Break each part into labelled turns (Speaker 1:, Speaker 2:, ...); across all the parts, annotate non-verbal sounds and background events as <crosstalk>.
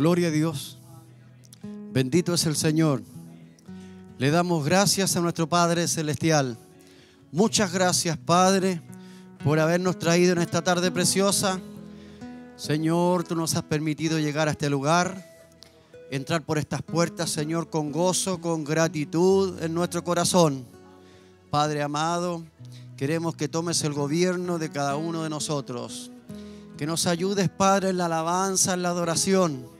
Speaker 1: Gloria a Dios. Bendito es el Señor. Le damos gracias a nuestro Padre Celestial. Muchas gracias, Padre, por habernos traído en esta tarde preciosa. Señor, tú nos has permitido llegar a este lugar, entrar por estas puertas, Señor, con gozo, con gratitud en nuestro corazón. Padre amado, queremos que tomes el gobierno de cada uno de nosotros. Que nos ayudes, Padre, en la alabanza, en la adoración.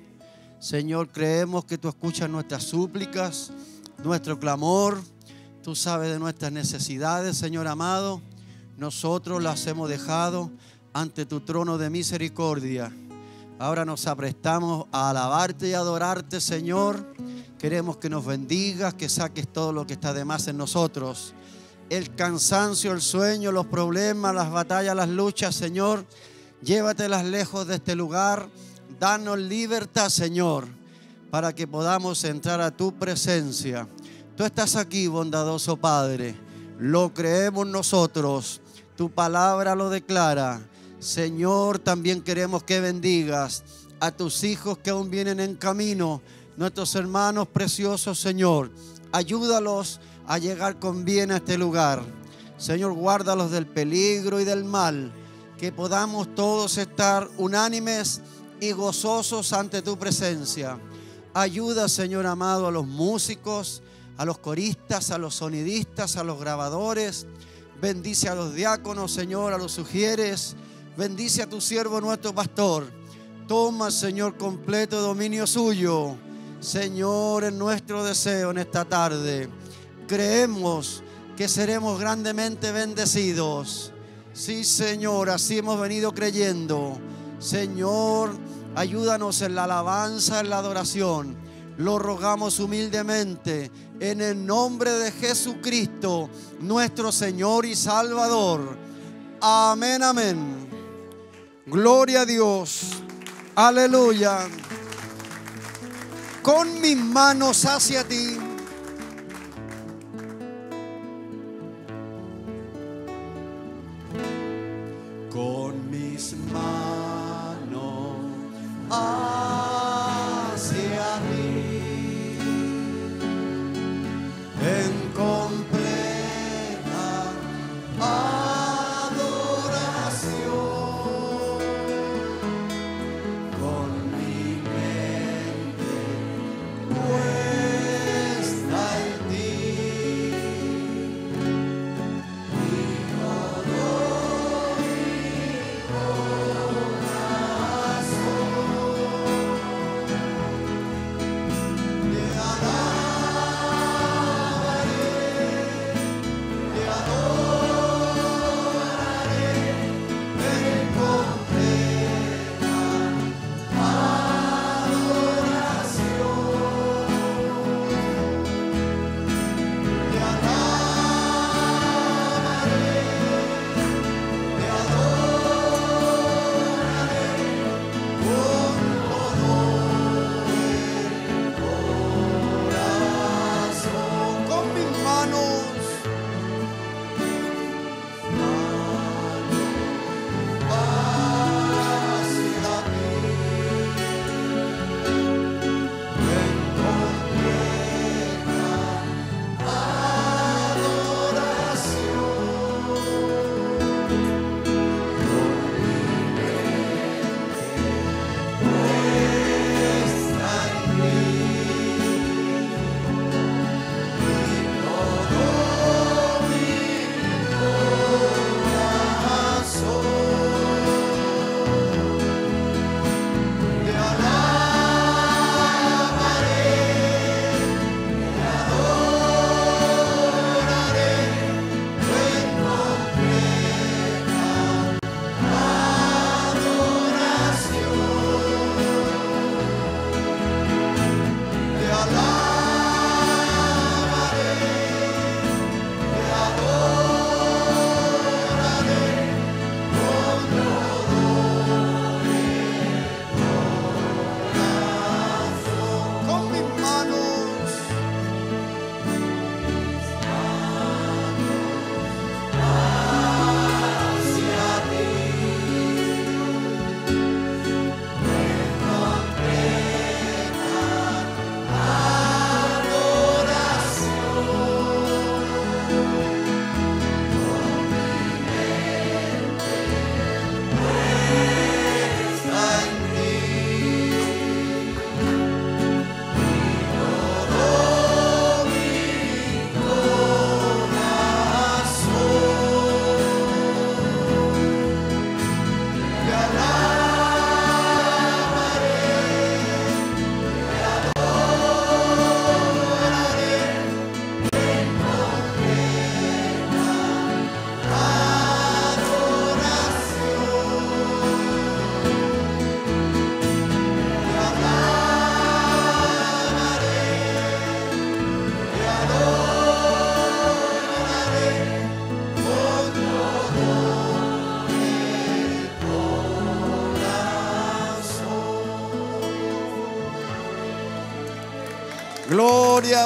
Speaker 1: Señor, creemos que tú escuchas nuestras súplicas, nuestro clamor. Tú sabes de nuestras necesidades, Señor amado. Nosotros las hemos dejado ante tu trono de misericordia. Ahora nos aprestamos a alabarte y adorarte, Señor. Queremos que nos bendigas, que saques todo lo que está de más en nosotros. El cansancio, el sueño, los problemas, las batallas, las luchas, Señor. Llévatelas lejos de este lugar. Danos libertad, Señor, para que podamos entrar a tu presencia. Tú estás aquí, bondadoso Padre. Lo creemos nosotros. Tu palabra lo declara. Señor, también queremos que bendigas a tus hijos que aún vienen en camino, nuestros hermanos preciosos, Señor. Ayúdalos a llegar con bien a este lugar. Señor, guárdalos del peligro y del mal. Que podamos todos estar unánimes y gozosos ante tu presencia. Ayuda, Señor amado, a los músicos, a los coristas, a los sonidistas, a los grabadores. Bendice a los diáconos, Señor, a los sugieres. Bendice a tu siervo, nuestro pastor. Toma, Señor, completo dominio suyo. Señor, en nuestro deseo en esta tarde. Creemos que seremos grandemente bendecidos. Sí, Señor, así hemos venido creyendo. Señor, ayúdanos en la alabanza, en la adoración. Lo rogamos humildemente en el nombre de Jesucristo, nuestro Señor y Salvador. Amén, amén. Gloria a Dios. Aleluya. Con mis manos hacia ti. Con mis manos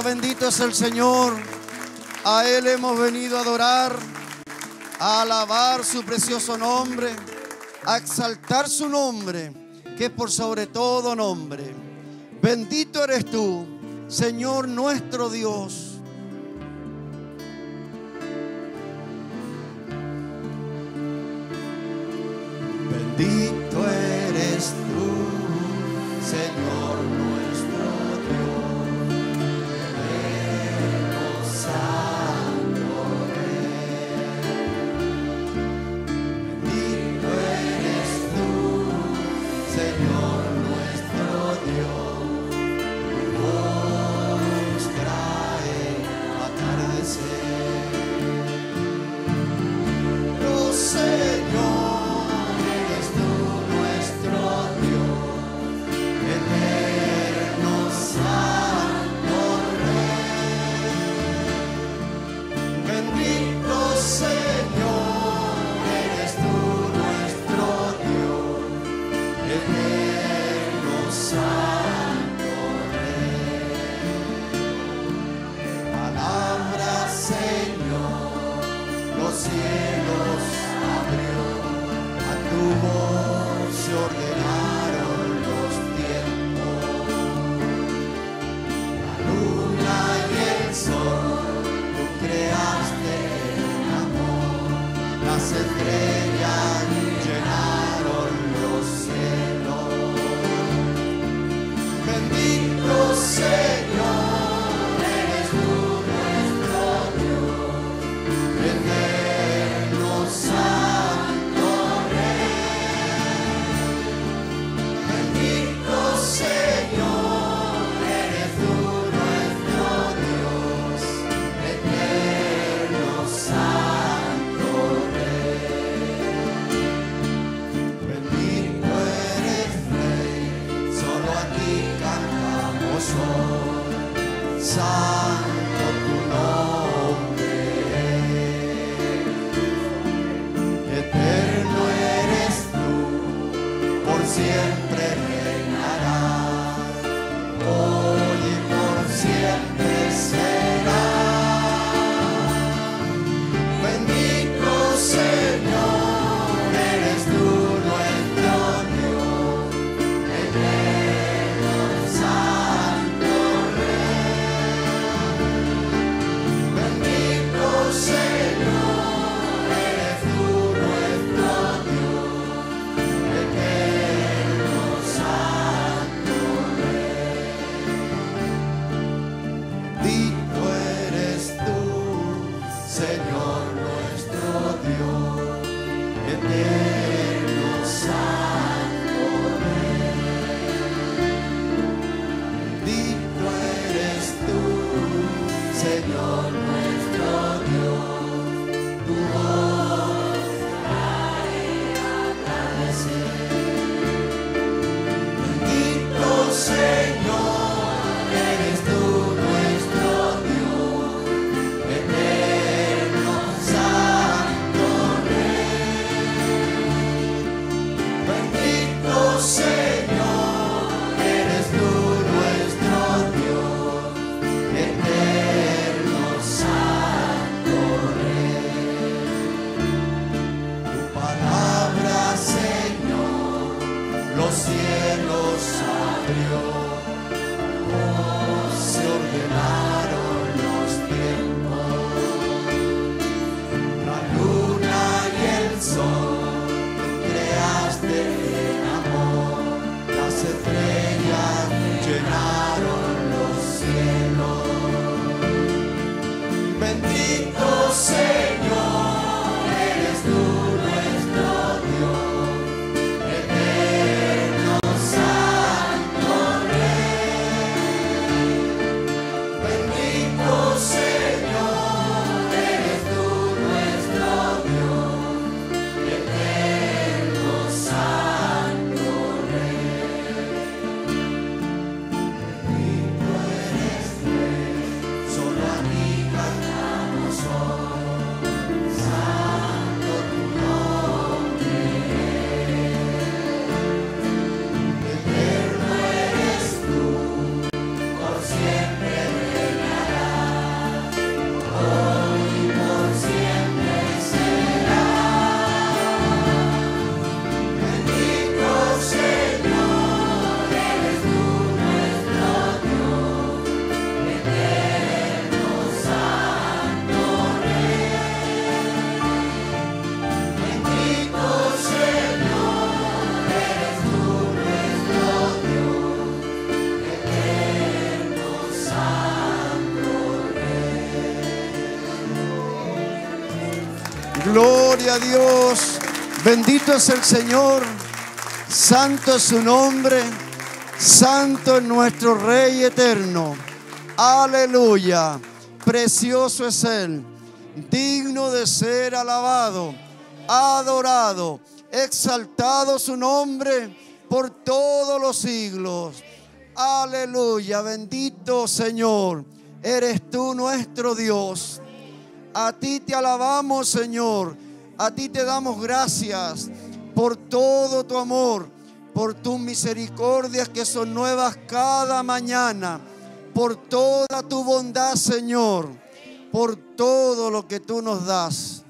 Speaker 1: Bendito es el Señor. A Él hemos venido a adorar, a alabar su precioso nombre, a exaltar su nombre, que es por sobre todo nombre. Bendito eres tú, Señor nuestro Dios. Dios. Bendito es el Señor. Santo es su nombre. Santo es nuestro Rey eterno. Aleluya. Precioso es Él. Digno de ser alabado, adorado, exaltado su nombre por todos los siglos. Aleluya. Bendito Señor. Eres tú nuestro Dios. A ti te alabamos, Señor. A ti te damos gracias por todo tu amor, por tus misericordias que son nuevas cada mañana, por toda tu bondad, Señor, por todo lo que tú nos das.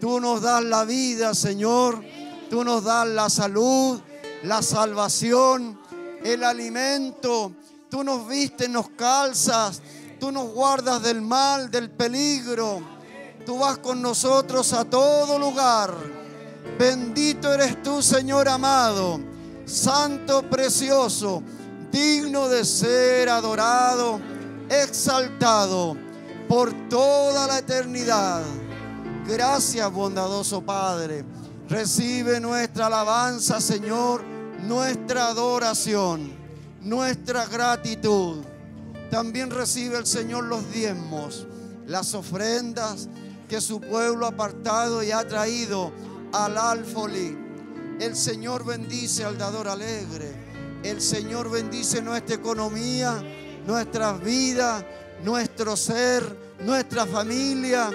Speaker 1: Tú nos das la vida, Señor. Tú nos das la salud, la salvación, el alimento. Tú nos vistes, nos calzas. Tú nos guardas del mal, del peligro. Tú vas con nosotros a todo lugar. Bendito eres tú, Señor amado, santo, precioso, digno de ser adorado, exaltado por toda la eternidad. Gracias, bondadoso Padre. Recibe nuestra alabanza, Señor, nuestra adoración, nuestra gratitud. También recibe el Señor los diezmos, las ofrendas que su pueblo apartado y ha traído al alfolí. El Señor bendice al dador alegre. El Señor bendice nuestra economía, nuestras vidas, nuestro ser, nuestra familia,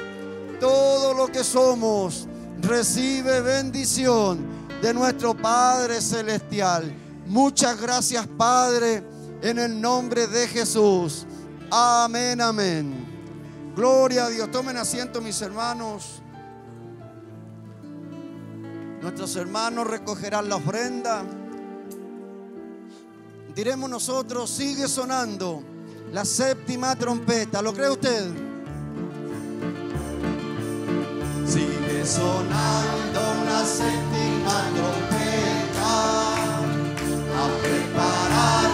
Speaker 1: todo lo que somos. Recibe bendición de nuestro Padre Celestial. Muchas gracias, Padre en el nombre de Jesús. Amén, amén. Gloria a Dios. Tomen asiento, mis hermanos. Nuestros hermanos recogerán la ofrenda. Diremos nosotros, sigue sonando la séptima trompeta. ¿Lo cree usted? Sigue sonando la séptima trompeta a prepararnos.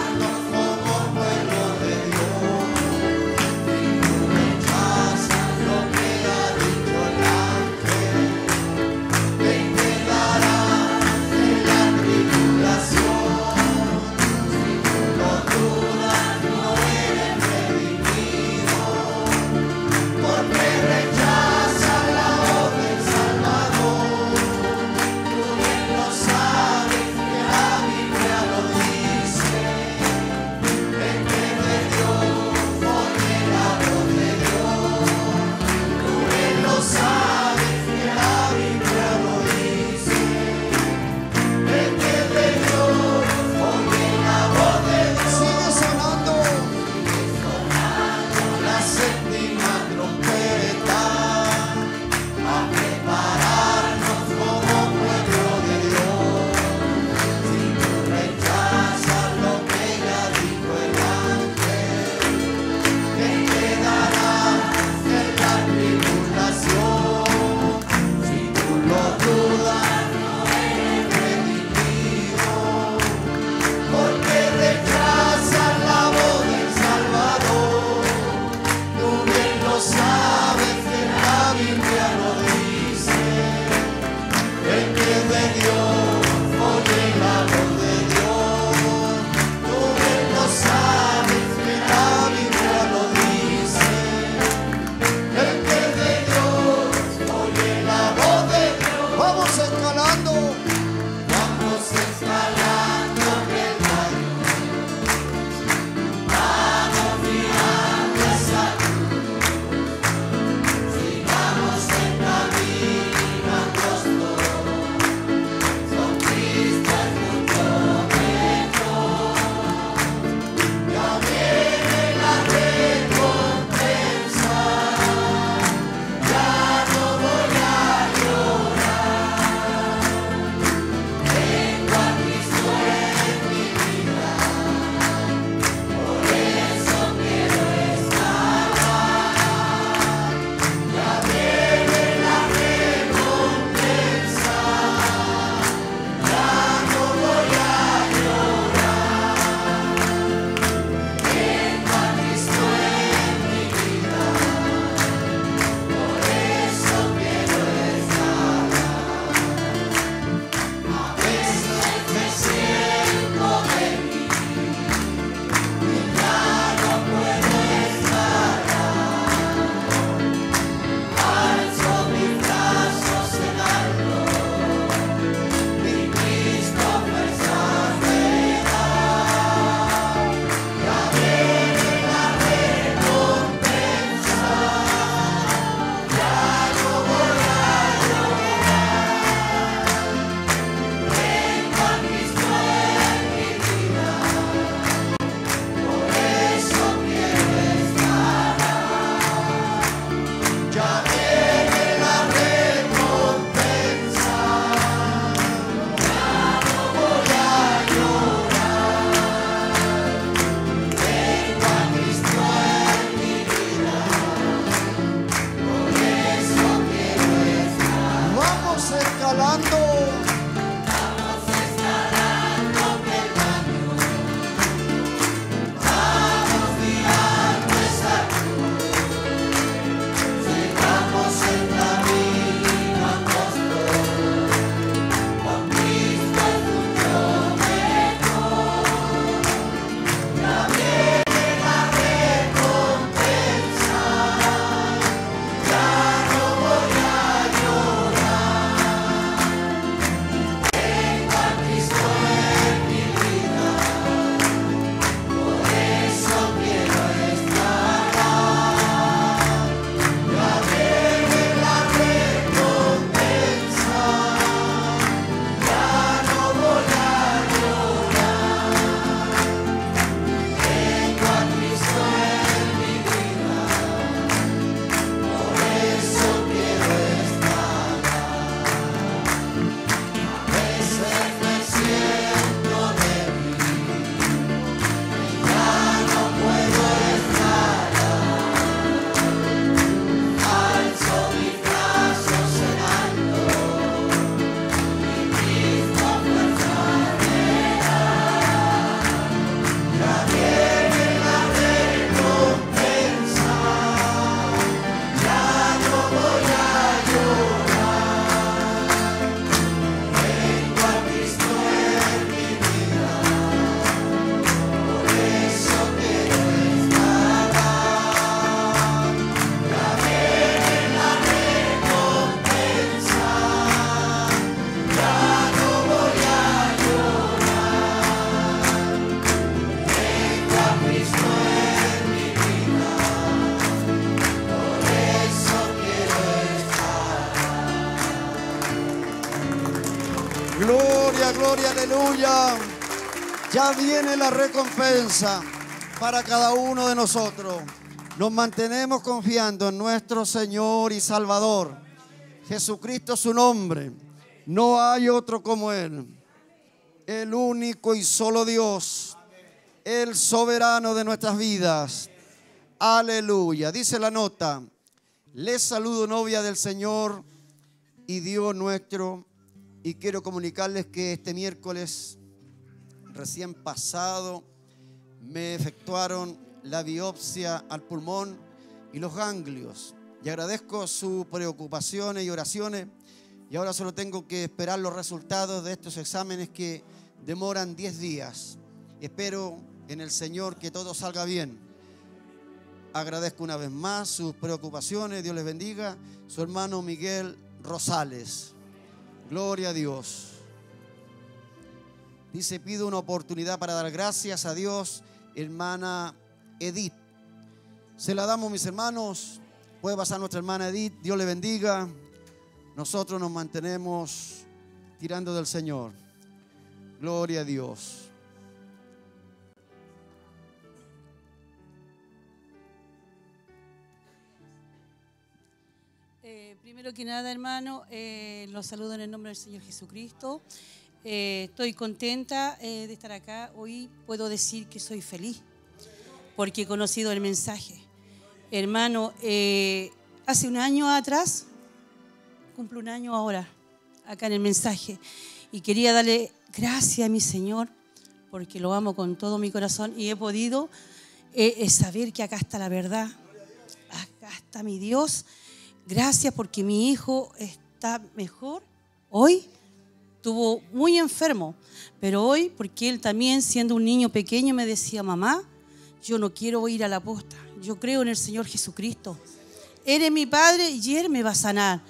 Speaker 1: Viene la recompensa para cada uno de nosotros. Nos mantenemos confiando en nuestro Señor y Salvador. Jesucristo su nombre. No hay otro como Él. El único y solo Dios. El soberano de nuestras vidas. Aleluya. Dice la nota. Les saludo novia del Señor y Dios nuestro y quiero comunicarles que este miércoles recién pasado me efectuaron la biopsia al pulmón y los ganglios. Y agradezco sus preocupaciones y oraciones. Y ahora solo tengo que esperar los resultados de estos exámenes que demoran 10 días. Espero en el Señor que todo salga bien. Agradezco una vez más sus preocupaciones. Dios les bendiga. Su hermano Miguel Rosales. Gloria a Dios. Dice, pido una oportunidad para dar gracias a Dios, hermana Edith. Se la damos, mis hermanos. Puede pasar nuestra hermana Edith. Dios le bendiga. Nosotros nos mantenemos tirando del Señor. Gloria a Dios.
Speaker 2: Primero que nada, hermano, eh, los saludo en el nombre del Señor Jesucristo. Eh, estoy contenta eh, de estar acá. Hoy puedo decir que soy feliz porque he conocido el mensaje. Hermano, hace un año atrás, cumplo un año ahora, acá en el mensaje, y quería darle gracias a mi Señor porque lo amo con todo mi corazón y he podido saber que acá está la verdad, acá está mi Dios Gracias porque mi hijo está mejor. Hoy estuvo muy enfermo, pero hoy, porque él también siendo un niño pequeño me decía, mamá, yo no quiero ir a la posta, yo creo en el Señor Jesucristo. Eres mi padre y Él me va a sanar.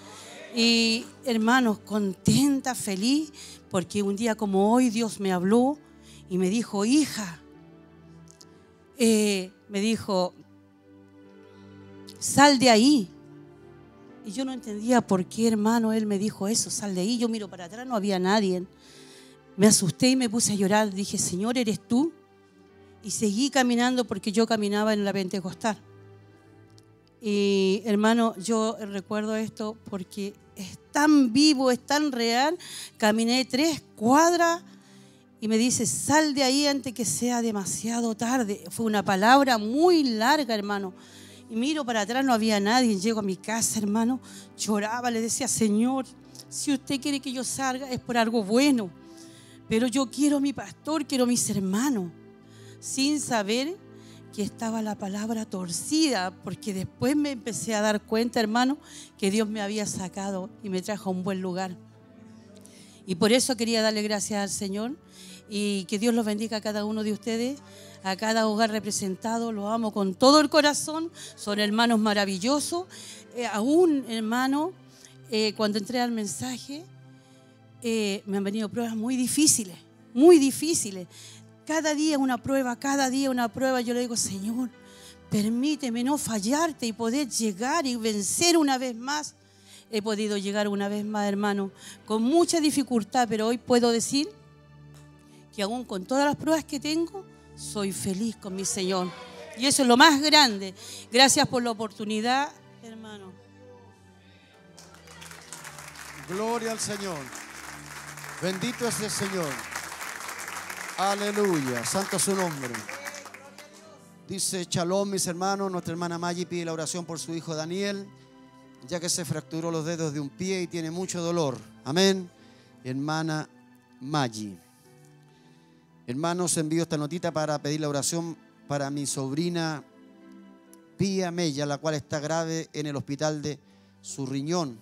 Speaker 2: Y hermanos, contenta, feliz, porque un día como hoy Dios me habló y me dijo, hija, eh, me dijo, sal de ahí, y yo no entendía por qué, hermano, él me dijo eso, sal de ahí. Yo miro para atrás, no había nadie. Me asusté y me puse a llorar. Dije, Señor, ¿eres tú? Y seguí caminando porque yo caminaba en la Pentecostal. Y hermano, yo recuerdo esto porque es tan vivo, es tan real. Caminé tres cuadras y me dice, sal de ahí antes que sea demasiado tarde. Fue una palabra muy larga, hermano. Miro para atrás, no había nadie. Llego a mi casa, hermano, lloraba, le decía, Señor, Si usted quiere que yo salga es por algo bueno. Pero yo quiero a mi pastor, quiero a mis hermanos. Sin saber que estaba la palabra torcida, porque después me empecé a dar cuenta, hermano, que Dios me había sacado y me trajo a un buen lugar. Y por eso quería darle gracias al Señor y que Dios los bendiga a cada uno de ustedes, a cada hogar representado. Los amo con todo el corazón. Son hermanos maravillosos. Eh, aún, hermano, eh, cuando entré al mensaje, eh, me han venido pruebas muy difíciles, muy difíciles. Cada día una prueba, cada día una prueba. Yo le digo, Señor, permíteme no fallarte y poder llegar y vencer una vez más. He podido llegar una vez más, hermano, con mucha dificultad, pero hoy puedo decir que aún con todas las pruebas que tengo, soy feliz con mi Señor. Y eso es lo más grande. Gracias por la oportunidad, hermano.
Speaker 1: Gloria al Señor. Bendito es el Señor. Aleluya. Santo es su nombre. Dice Shalom, mis hermanos. Nuestra hermana Maggie pide la oración por su hijo Daniel, ya que se fracturó los dedos de un pie y tiene mucho dolor. Amén. Hermana Maggie. Hermanos, envío esta notita para pedir la oración para mi sobrina Pía Mella, la cual está grave en el hospital de su riñón,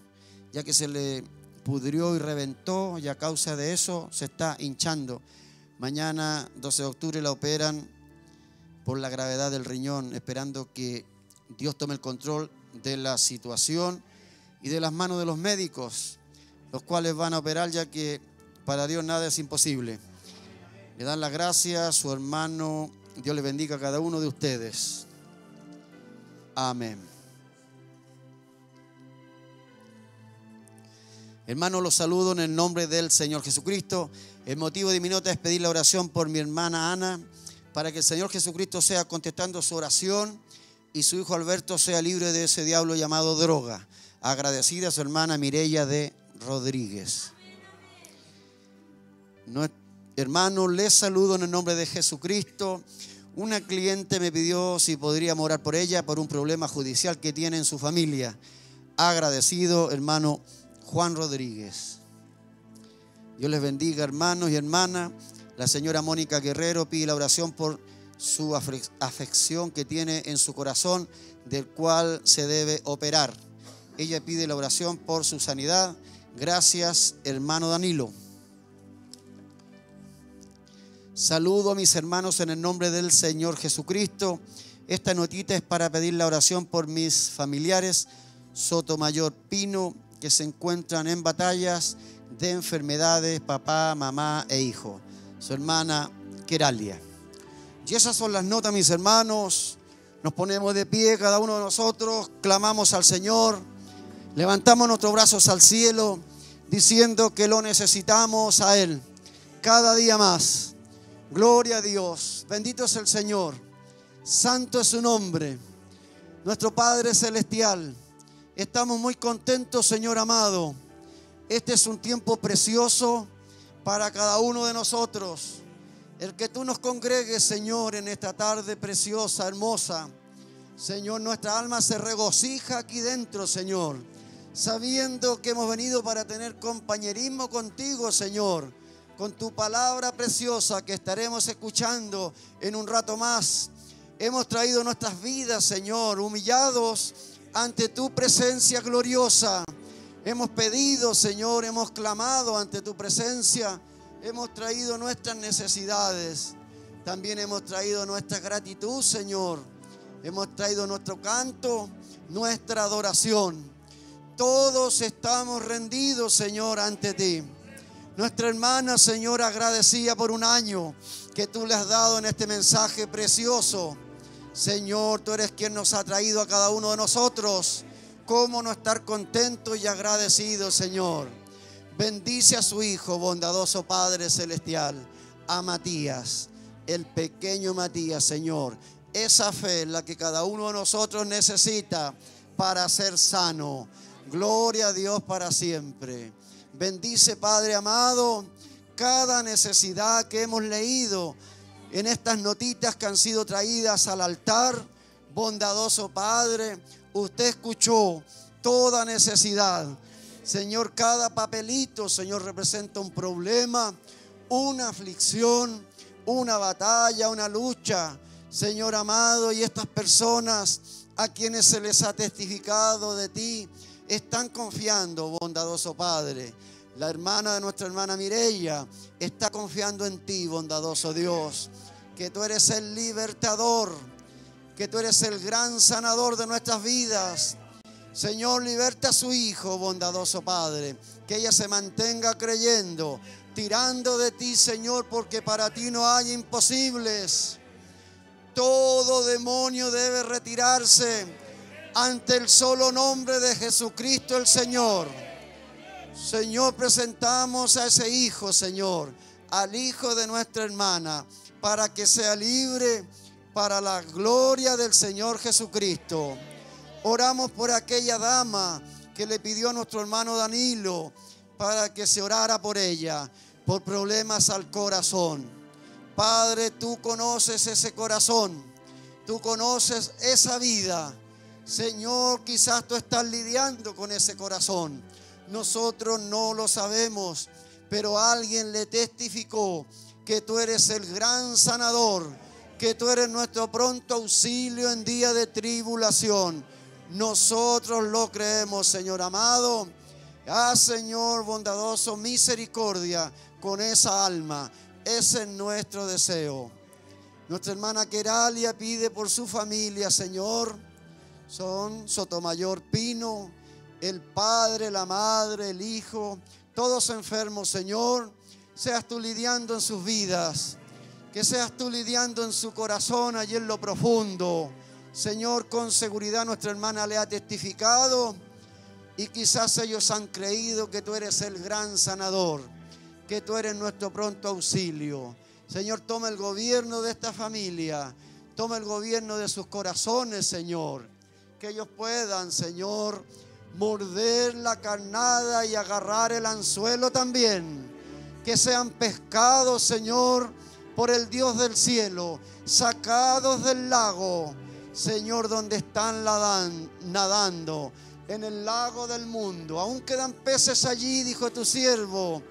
Speaker 1: ya que se le pudrió y reventó y a causa de eso se está hinchando. Mañana, 12 de octubre, la operan por la gravedad del riñón, esperando que Dios tome el control de la situación y de las manos de los médicos, los cuales van a operar, ya que para Dios nada es imposible. Le dan las gracias, su hermano. Dios le bendiga a cada uno de ustedes. Amén. Hermano, los saludo en el nombre del Señor Jesucristo. El motivo de mi nota es pedir la oración por mi hermana Ana, para que el Señor Jesucristo sea contestando su oración y su hijo Alberto sea libre de ese diablo llamado droga. Agradecida a su hermana Mirella de Rodríguez. Hermano, les saludo en el nombre de Jesucristo. Una cliente me pidió si podría morar por ella por un problema judicial que tiene en su familia. Agradecido, hermano Juan Rodríguez. Dios les bendiga, hermanos y hermanas. La señora Mónica Guerrero pide la oración por su afección que tiene en su corazón, del cual se debe operar. Ella pide la oración por su sanidad. Gracias, hermano Danilo. Saludo a mis hermanos en el nombre del Señor Jesucristo. Esta notita es para pedir la oración por mis familiares Sotomayor Pino, que se encuentran en batallas de enfermedades, papá, mamá e hijo. Su hermana Queralia. Y esas son las notas, mis hermanos. Nos ponemos de pie, cada uno de nosotros, clamamos al Señor, levantamos nuestros brazos al cielo, diciendo que lo necesitamos a Él cada día más. Gloria a Dios. Bendito es el Señor. Santo es su nombre. Nuestro Padre Celestial. Estamos muy contentos, Señor amado. Este es un tiempo precioso para cada uno de nosotros. El que tú nos congregues, Señor, en esta tarde preciosa, hermosa. Señor, nuestra alma se regocija aquí dentro, Señor, sabiendo que hemos venido para tener compañerismo contigo, Señor con tu palabra preciosa que estaremos escuchando en un rato más. Hemos traído nuestras vidas, Señor, humillados ante tu presencia gloriosa. Hemos pedido, Señor, hemos clamado ante tu presencia. Hemos traído nuestras necesidades. También hemos traído nuestra gratitud, Señor. Hemos traído nuestro canto, nuestra adoración. Todos estamos rendidos, Señor, ante ti. Nuestra hermana, Señor, agradecía por un año que tú le has dado en este mensaje precioso. Señor, tú eres quien nos ha traído a cada uno de nosotros. ¿Cómo no estar contentos y agradecidos, Señor? Bendice a su Hijo, bondadoso Padre Celestial, a Matías, el pequeño Matías, Señor. Esa fe es la que cada uno de nosotros necesita para ser sano. Gloria a Dios para siempre. Bendice, Padre amado, cada necesidad que hemos leído en estas notitas que han sido traídas al altar. Bondadoso Padre, usted escuchó toda necesidad. Señor, cada papelito, Señor, representa un problema, una aflicción, una batalla, una lucha. Señor amado, y estas personas a quienes se les ha testificado de ti, están confiando, bondadoso Padre. La hermana de nuestra hermana Mirella está confiando en ti, bondadoso Dios, que tú eres el libertador, que tú eres el gran sanador de nuestras vidas. Señor, liberta a su hijo, bondadoso Padre, que ella se mantenga creyendo, tirando de ti, Señor, porque para ti no hay imposibles. Todo demonio debe retirarse ante el solo nombre de Jesucristo el Señor. Señor, presentamos a ese hijo, Señor, al hijo de nuestra hermana, para que sea libre para la gloria del Señor Jesucristo. Oramos por aquella dama que le pidió a nuestro hermano Danilo para que se orara por ella, por problemas al corazón. Padre, tú conoces ese corazón, tú conoces esa vida. Señor, quizás tú estás lidiando con ese corazón. Nosotros no lo sabemos, pero alguien le testificó que tú eres el gran sanador, que tú eres nuestro pronto auxilio en día de tribulación. Nosotros lo creemos, Señor amado. Ah, Señor bondadoso, misericordia con esa alma. Ese es nuestro deseo. Nuestra hermana Queralia pide por su familia, Señor. Son Sotomayor Pino, el padre, la madre, el hijo, todos enfermos, Señor. Seas tú lidiando en sus vidas. Que seas tú lidiando en su corazón, allí en lo profundo. Señor, con seguridad nuestra hermana le ha testificado y quizás ellos han creído que tú eres el gran sanador que tú eres nuestro pronto auxilio. Señor, toma el gobierno de esta familia, toma el gobierno de sus corazones, Señor. Que ellos puedan, Señor, morder la carnada y agarrar el anzuelo también. Que sean pescados, Señor, por el Dios del cielo, sacados del lago, Señor, donde están nadando, en el lago del mundo. Aún quedan peces allí, dijo tu siervo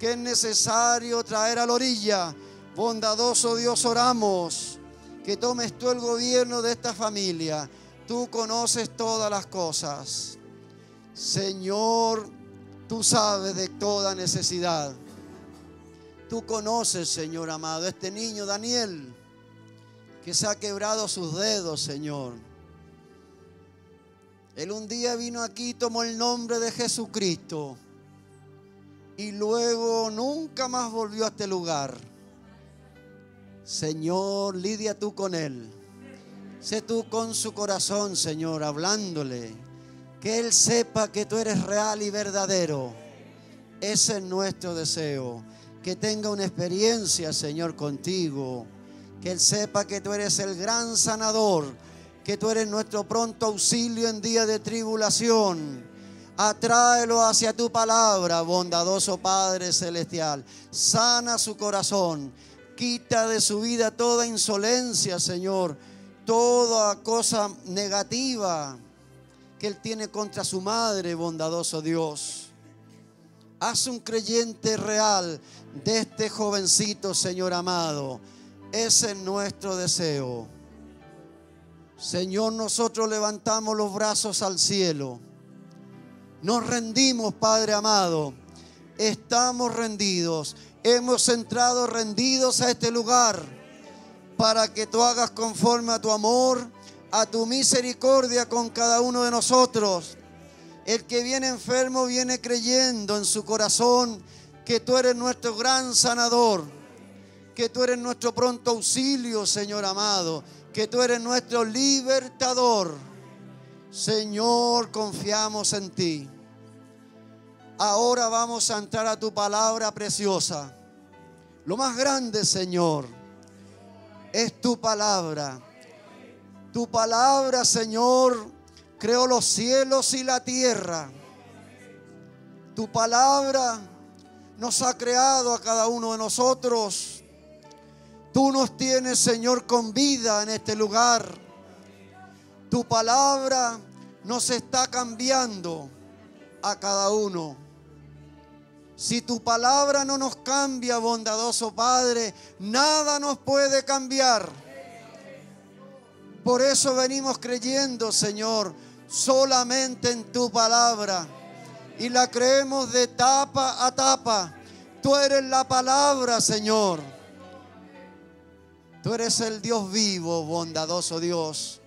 Speaker 1: que es necesario traer a la orilla. Bondadoso Dios, oramos que tomes tú el gobierno de esta familia. Tú conoces todas las cosas. Señor, tú sabes de toda necesidad. Tú conoces, Señor amado, este niño Daniel, que se ha quebrado sus dedos, Señor. Él un día vino aquí y tomó el nombre de Jesucristo y luego nunca más volvió a este lugar. Señor, lidia tú con él. Sé tú con su corazón, Señor, hablándole. Que él sepa que tú eres real y verdadero. Ese es nuestro deseo. Que tenga una experiencia, Señor, contigo. Que él sepa que tú eres el gran sanador. Que tú eres nuestro pronto auxilio en día de tribulación Atráelo hacia tu palabra, bondadoso Padre Celestial. Sana su corazón. Quita de su vida toda insolencia, Señor. Toda cosa negativa que Él tiene contra su madre, bondadoso Dios. Haz un creyente real de este jovencito, Señor amado. Ese es nuestro deseo. Señor, nosotros levantamos los brazos al cielo nos rendimos, Padre amado. Estamos rendidos. Hemos entrado rendidos a este lugar para que tú hagas conforme a tu amor, a tu misericordia con cada uno de nosotros. El que viene enfermo viene creyendo en su corazón que tú eres nuestro gran sanador, que tú eres nuestro pronto auxilio, Señor amado, que tú eres nuestro libertador. Señor, confiamos en ti. Ahora vamos a entrar a tu palabra preciosa. Lo más grande, Señor, es tu palabra. Tu palabra, Señor, creó los cielos y la tierra. Tu palabra nos ha creado a cada uno de nosotros. Tú nos tienes, Señor, con vida en este lugar. Tu palabra nos está cambiando a cada uno. Si tu palabra no nos cambia, bondadoso Padre, nada nos puede cambiar. Por eso venimos creyendo, Señor, solamente en tu palabra. Y la creemos de tapa a tapa. Tú eres la palabra, Señor. Tú eres el Dios vivo, bondadoso Dios.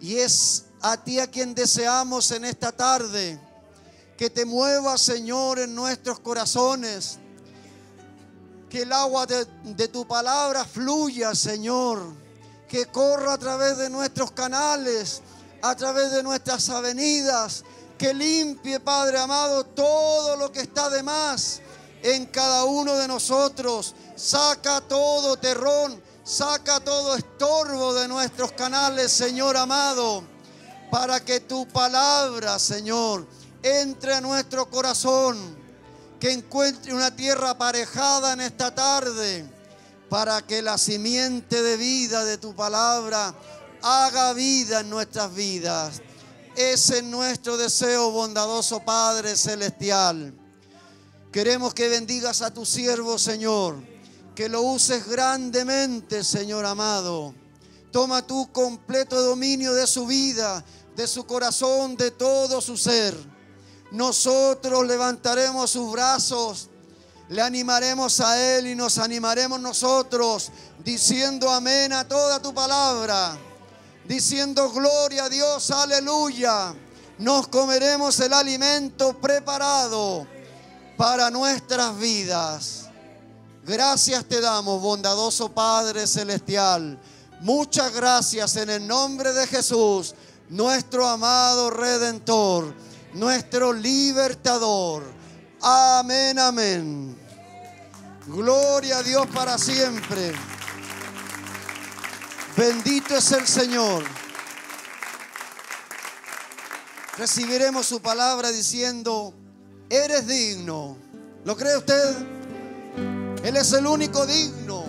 Speaker 1: Y es a ti a quien deseamos en esta tarde que te mueva, Señor, en nuestros corazones. Que el agua de, de, tu palabra fluya, Señor. Que corra a través de nuestros canales, a través de nuestras avenidas. Que limpie, Padre amado, todo lo que está de más en cada uno de nosotros. Saca todo terrón, saca todo estorbo de nuestros canales, Señor amado. Para que tu palabra, Señor, entre a nuestro corazón, que encuentre una tierra aparejada en esta tarde, para que la simiente de vida de tu palabra haga vida en nuestras vidas. Ese es nuestro deseo, bondadoso Padre Celestial. Queremos que bendigas a tu siervo, Señor, que lo uses grandemente, Señor amado. Toma tu completo dominio de su vida, de su corazón, de todo su ser nosotros levantaremos sus brazos, le animaremos a Él y nos animaremos nosotros diciendo amén a toda tu palabra, diciendo gloria a Dios, aleluya. Nos comeremos el alimento preparado para nuestras vidas. Gracias te damos, bondadoso Padre Celestial. Muchas gracias en el nombre de Jesús, nuestro amado Redentor nuestro libertador. Amén, amén. Gloria a Dios para siempre. Bendito es el Señor. Recibiremos su palabra diciendo, eres digno. ¿Lo cree usted? Él es el único digno.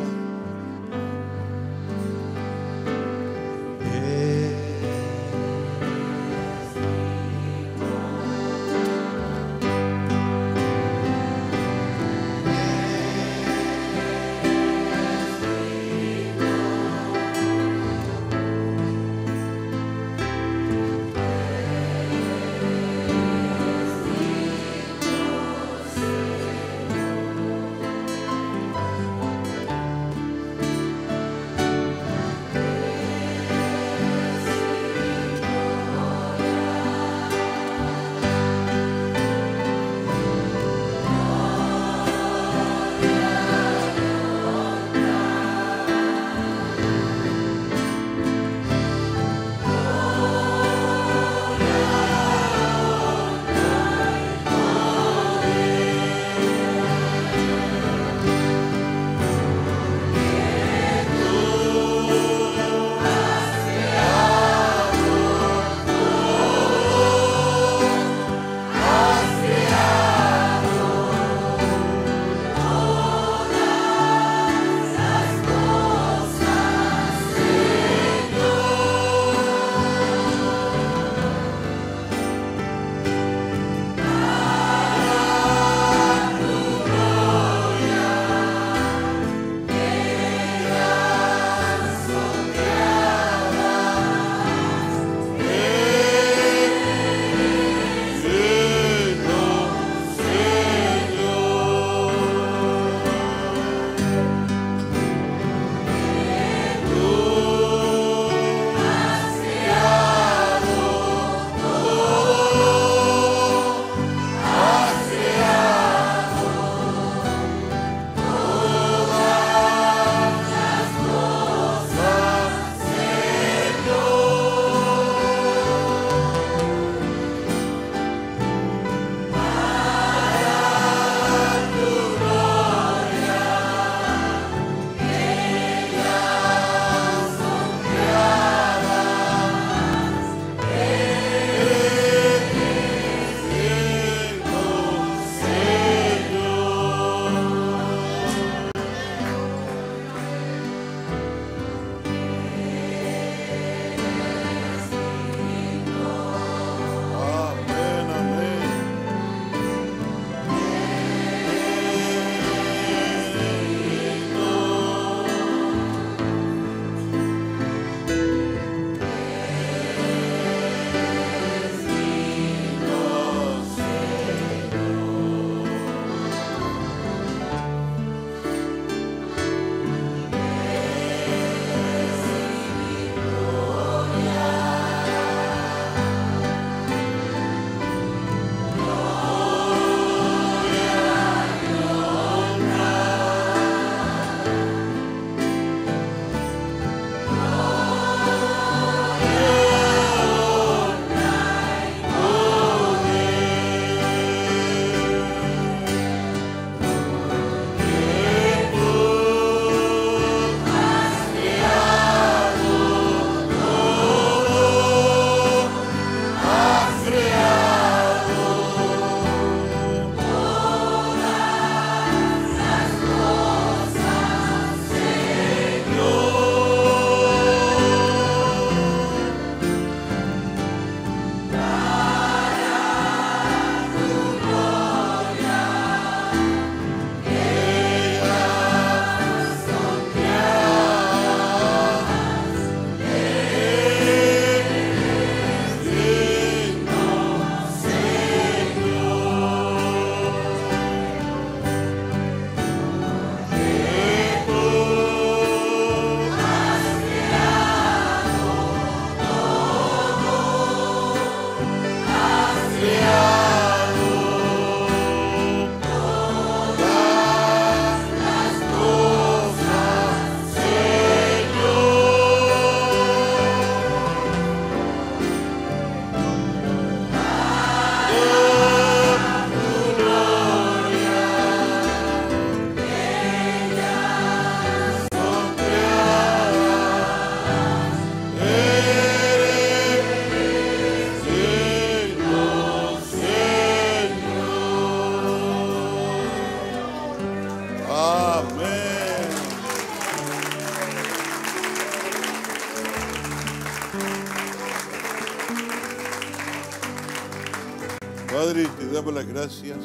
Speaker 3: Damos las gracias.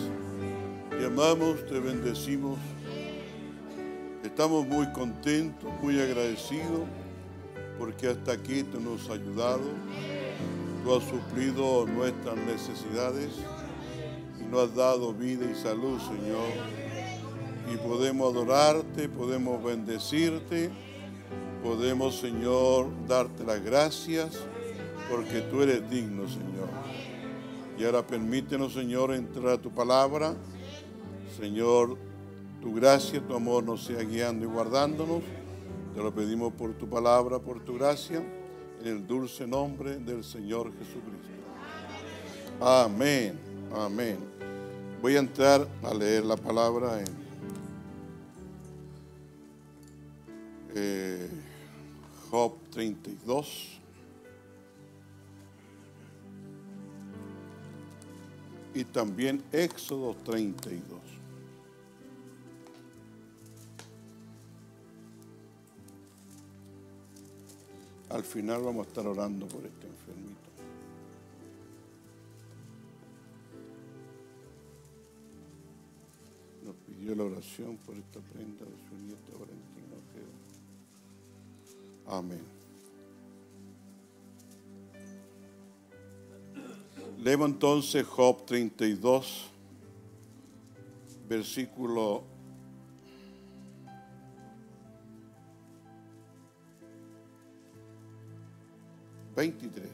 Speaker 3: Te amamos, te bendecimos. Estamos muy contentos, muy agradecidos, porque hasta aquí tú nos has ayudado. Tú has suplido nuestras necesidades y nos has dado vida y salud, Señor. Y podemos adorarte, podemos bendecirte, podemos, Señor, darte las gracias, porque tú eres digno, Señor. Y ahora permítenos, Señor, entrar a tu palabra. Señor, tu gracia, tu amor nos sea guiando y guardándonos. Te lo pedimos por tu palabra, por tu gracia, en el dulce nombre del Señor Jesucristo. Amén, amén. Voy a entrar a leer la palabra en eh, Job 32. Y también Éxodo 32. Al final vamos a estar orando por este enfermito. Nos pidió la oración por esta prenda de su nieto Valentino Ojeda. Amén. Leemos entonces Job 32, versículo 23.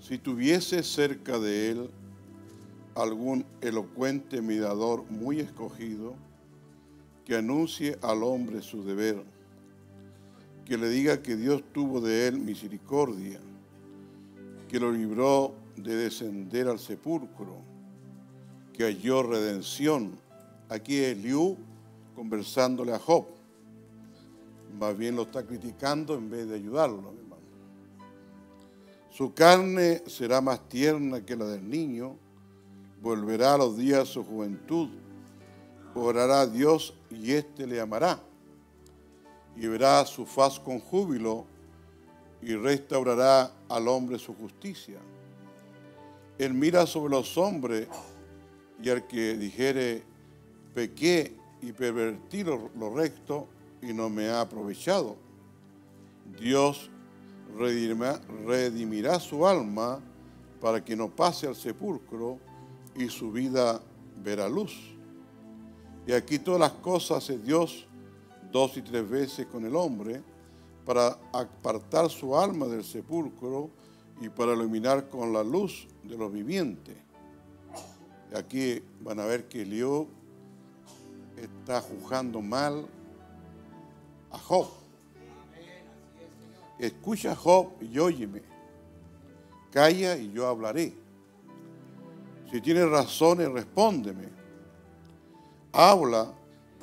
Speaker 3: Si tuviese cerca de él algún elocuente mirador muy escogido, que anuncie al hombre su deber, que le diga que Dios tuvo de él misericordia, que lo libró de descender al sepulcro, que halló redención. Aquí Eliú conversándole a Job. Más bien lo está criticando en vez de ayudarlo, mi hermano. Su carne será más tierna que la del niño, volverá a los días de su juventud, orará a Dios y éste le amará y verá su faz con júbilo y restaurará al hombre su justicia. Él mira sobre los hombres y al que dijere, pequé y pervertí lo, recto y no me ha aprovechado. Dios redimirá, su alma para que no pase al sepulcro y su vida verá luz. Y aquí todas las cosas hace Dios dos y tres veces con el hombre para apartar su alma del sepulcro y para iluminar con la luz de los vivientes. Aquí van a ver que Eliú está juzgando mal a Job. Escucha Job y óyeme. Calla y yo hablaré. Si tienes razones, respóndeme. Habla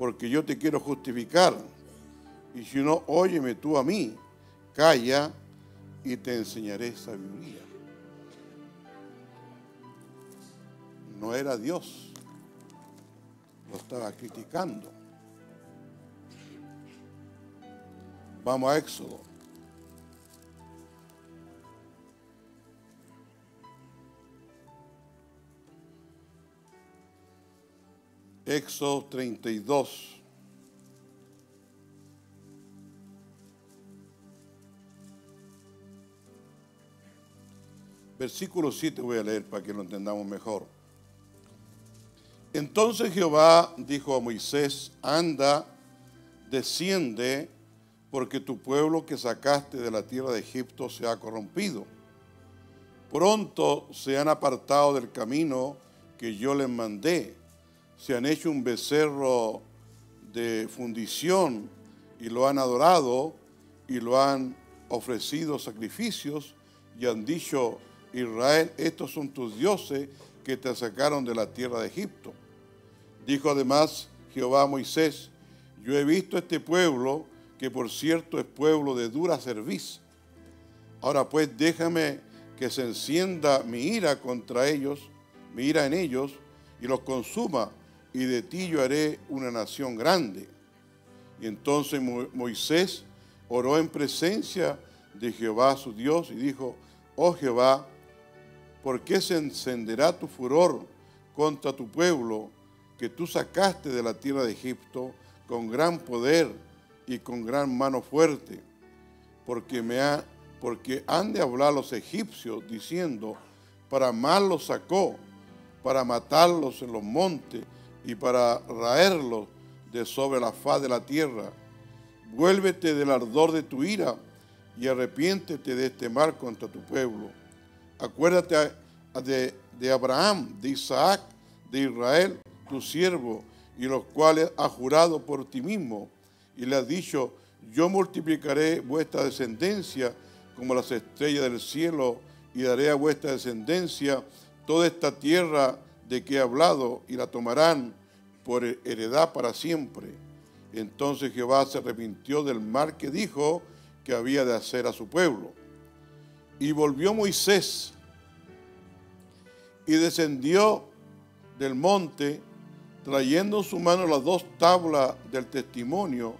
Speaker 3: porque yo te quiero justificar. Y si no, óyeme tú a mí, calla y te enseñaré sabiduría. No era Dios, lo estaba criticando. Vamos a Éxodo. Éxodo 32. Versículo 7 voy a leer para que lo entendamos mejor. Entonces Jehová dijo a Moisés, anda, desciende, porque tu pueblo que sacaste de la tierra de Egipto se ha corrompido. Pronto se han apartado del camino que yo les mandé se han hecho un becerro de fundición y lo han adorado y lo han ofrecido sacrificios y han dicho, Israel, estos son tus dioses que te sacaron de la tierra de Egipto. Dijo además Jehová a Moisés, yo he visto este pueblo, que por cierto es pueblo de dura cerviz. Ahora pues déjame que se encienda mi ira contra ellos, mi ira en ellos, y los consuma, y de ti yo haré una nación grande. Y entonces Moisés oró en presencia de Jehová su Dios y dijo, oh Jehová, ¿por qué se encenderá tu furor contra tu pueblo que tú sacaste de la tierra de Egipto con gran poder y con gran mano fuerte? Porque, me ha, porque han de hablar los egipcios diciendo, para mal los sacó, para matarlos en los montes y para raerlos de sobre la faz de la tierra. Vuélvete del ardor de tu ira y arrepiéntete de este mal contra tu pueblo. Acuérdate de, Abraham, de Isaac, de Israel, tu siervo, y los cuales has jurado por ti mismo, y le has dicho, yo multiplicaré vuestra descendencia como las estrellas del cielo, y daré a vuestra descendencia toda esta tierra de que he hablado, y la tomarán por heredad para siempre. Entonces Jehová se arrepintió del mal que dijo que había de hacer a su pueblo. Y volvió Moisés y descendió del monte, trayendo en su mano las dos tablas del testimonio,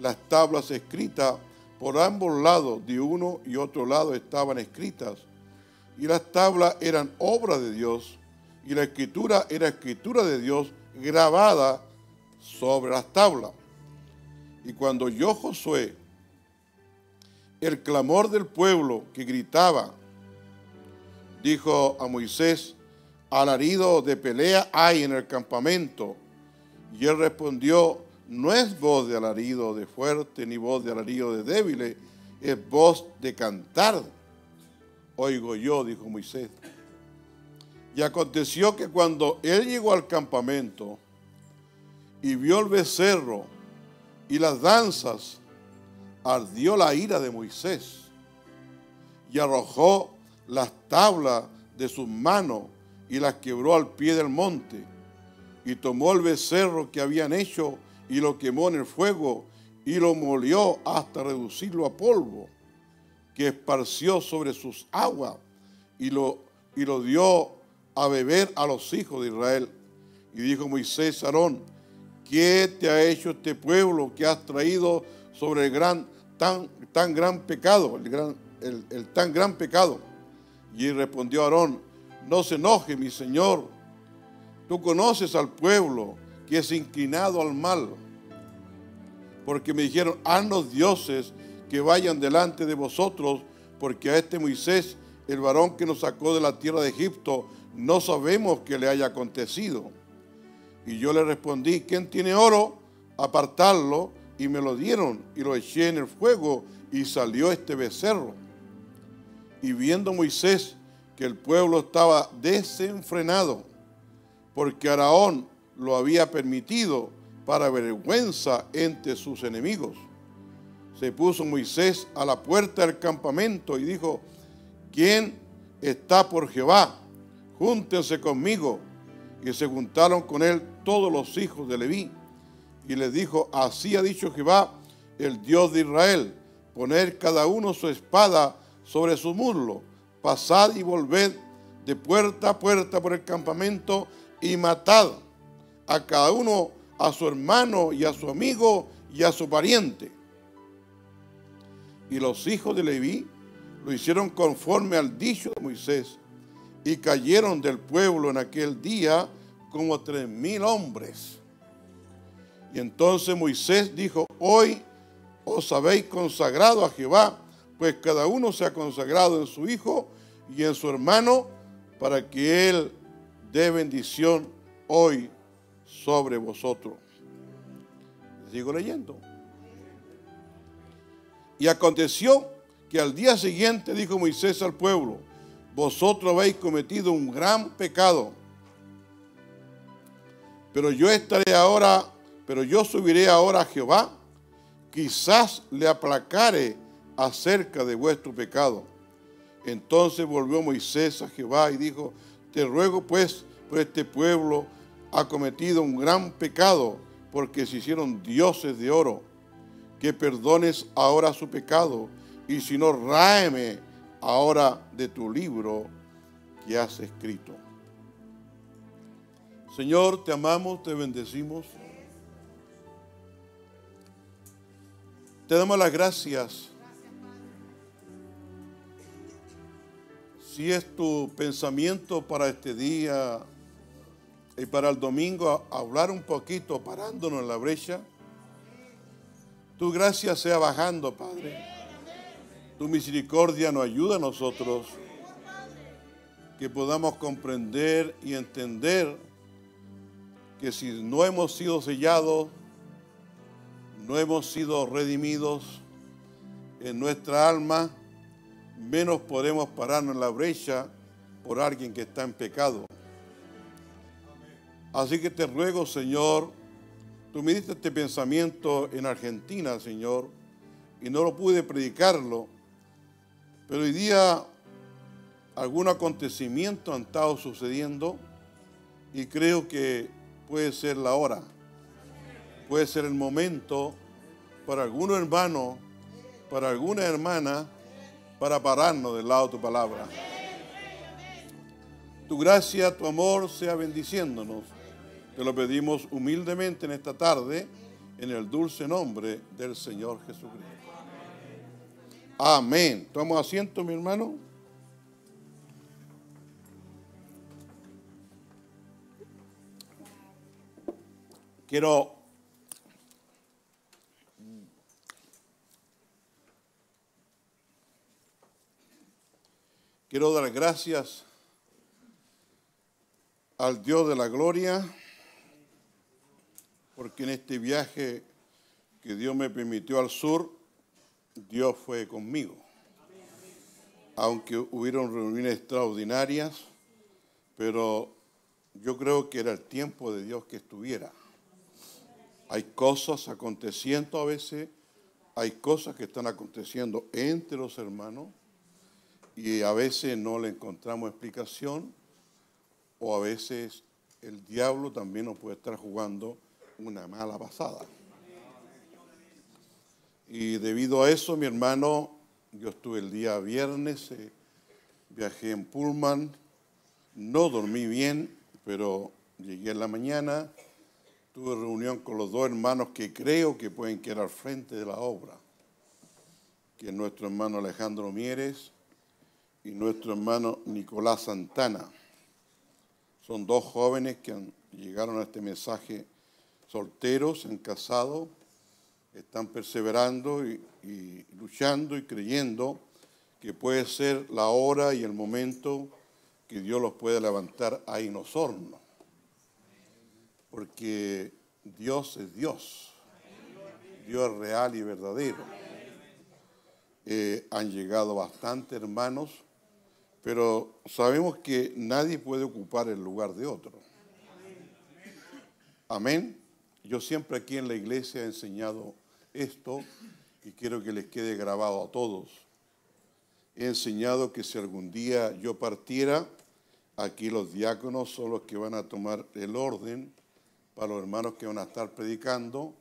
Speaker 3: las tablas escritas por ambos lados, de uno y otro lado estaban escritas. Y las tablas eran obra de Dios, y la escritura era escritura de Dios grabada sobre las tablas. Y cuando yo Josué, el clamor del pueblo que gritaba, dijo a Moisés, alarido de pelea hay en el campamento. Y él respondió, no es voz de alarido de fuerte ni voz de alarido de débil, es voz de cantar. Oigo yo, dijo Moisés. Y aconteció que cuando él llegó al campamento y vio el becerro y las danzas, ardió la ira de Moisés y arrojó las tablas de sus manos y las quebró al pie del monte. Y tomó el becerro que habían hecho y lo quemó en el fuego y lo molió hasta reducirlo a polvo, que esparció sobre sus aguas y lo, y lo dio a beber a los hijos de Israel. Y dijo Moisés, Aarón, ¿qué te ha hecho este pueblo que has traído sobre el gran, tan, tan gran pecado, el, gran, el, tan gran pecado? Y respondió Aarón, no se enoje mi Señor, tú conoces al pueblo que es inclinado al mal, porque me dijeron, haznos dioses que vayan delante de vosotros, porque a este Moisés, el varón que nos sacó de la tierra de Egipto, no sabemos qué le haya acontecido. Y yo le respondí, ¿quién tiene oro? Apartarlo. Y me lo dieron y lo eché en el fuego y salió este becerro. Y viendo Moisés que el pueblo estaba desenfrenado, porque Araón lo había permitido para vergüenza entre sus enemigos. Se puso Moisés a la puerta del campamento y dijo, ¿quién está por Jehová? Júntense conmigo. Y se juntaron con él todos los hijos de Leví. Y les dijo, así ha dicho Jehová, el Dios de Israel, poner cada uno su espada sobre su muslo, pasad y volved de puerta a puerta por el campamento y matad a cada uno a su hermano y a su amigo y a su pariente. Y los hijos de Leví lo hicieron conforme al dicho de Moisés y cayeron del pueblo en aquel día como tres mil hombres. Y entonces Moisés dijo, hoy os habéis consagrado a Jehová, pues cada uno se ha consagrado en su hijo y en su hermano, para que él dé bendición hoy sobre vosotros. Sigo leyendo. Y aconteció que al día siguiente dijo Moisés al pueblo, vosotros habéis cometido un gran pecado. Pero yo estaré ahora, pero yo subiré ahora a Jehová, quizás le aplacare acerca de vuestro pecado. Entonces volvió Moisés a Jehová y dijo, te ruego pues por este pueblo ha cometido un gran pecado, porque se hicieron dioses de oro, que perdones ahora su pecado, y si no, ráeme ahora de tu libro que has escrito. Señor, te amamos, te bendecimos. Te damos las gracias. Si es tu pensamiento para este día y para el domingo hablar un poquito parándonos en la brecha, tu gracia sea bajando, Padre. Tu misericordia nos ayuda a nosotros que podamos comprender y entender que si no hemos sido sellados, no hemos sido redimidos en nuestra alma, menos podemos pararnos en la brecha por alguien que está en pecado. Así que te ruego, Señor, tú me diste este pensamiento en Argentina, Señor, y no lo pude predicarlo, pero hoy día algún acontecimiento han estado sucediendo y creo que puede ser la hora, puede ser el momento para algunos hermanos, para alguna hermana, para pararnos del lado de tu palabra. Tu gracia, tu amor sea bendiciéndonos. Te lo pedimos humildemente en esta tarde, en el dulce nombre del Señor Jesucristo. Amén. Toma asiento, mi hermano. Quiero Quiero dar gracias al Dios de la gloria, porque en este viaje que Dios me permitió al sur, Dios fue conmigo. Aunque hubieron reuniones extraordinarias, pero yo creo que era el tiempo de Dios que estuviera. Hay cosas aconteciendo a veces, hay cosas que están aconteciendo entre los hermanos y a veces no le encontramos explicación o a veces el diablo también nos puede estar jugando una mala pasada. Y debido a eso, mi hermano, yo estuve el día viernes, eh, viajé en Pullman, no dormí bien, pero llegué en la mañana, tuve reunión con los dos hermanos que creo que pueden quedar al frente de la obra, que es nuestro hermano Alejandro Mieres y nuestro hermano Nicolás Santana. Son dos jóvenes que llegaron a este mensaje solteros, en casado, están perseverando y, luchando y creyendo que puede ser la hora y el momento que Dios los puede levantar a Inosorno. Porque Dios es Dios. Dios es real y verdadero. Eh, han llegado bastantes hermanos pero sabemos que nadie puede ocupar el lugar de otro. Amén. Yo siempre aquí en la iglesia he enseñado esto y quiero que les quede grabado a todos. He enseñado que si algún día yo partiera, aquí los diáconos son los que van a tomar el orden para los hermanos que van a estar predicando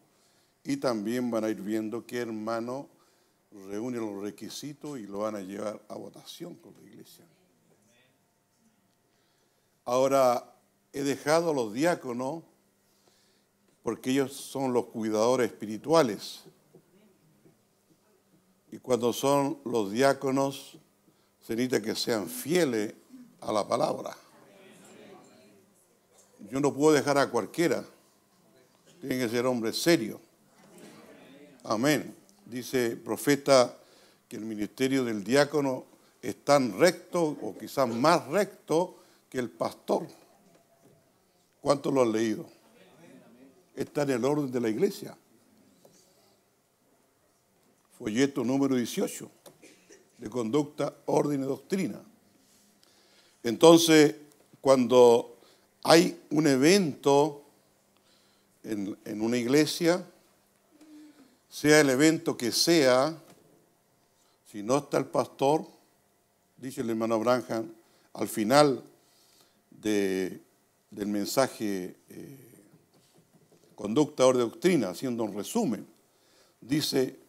Speaker 3: y también van a ir viendo qué hermano reúne los requisitos y lo van a llevar a votación con la iglesia. Ahora, he dejado a los diáconos porque ellos son los cuidadores espirituales. Y cuando son los diáconos, se necesita que sean fieles a la palabra. Yo no puedo dejar a cualquiera. Tiene que ser hombre serio. Amén. Dice el profeta que el ministerio del diácono es tan recto o quizás más recto que el pastor. ¿Cuántos lo han leído? Está en el orden de la iglesia. Folleto número 18 de conducta, orden y doctrina. Entonces, cuando hay un evento en, en, una iglesia, sea el evento que sea, si no está el pastor, dice el hermano Branham, al final del mensaje eh, conducta o de doctrina, haciendo un resumen, dice,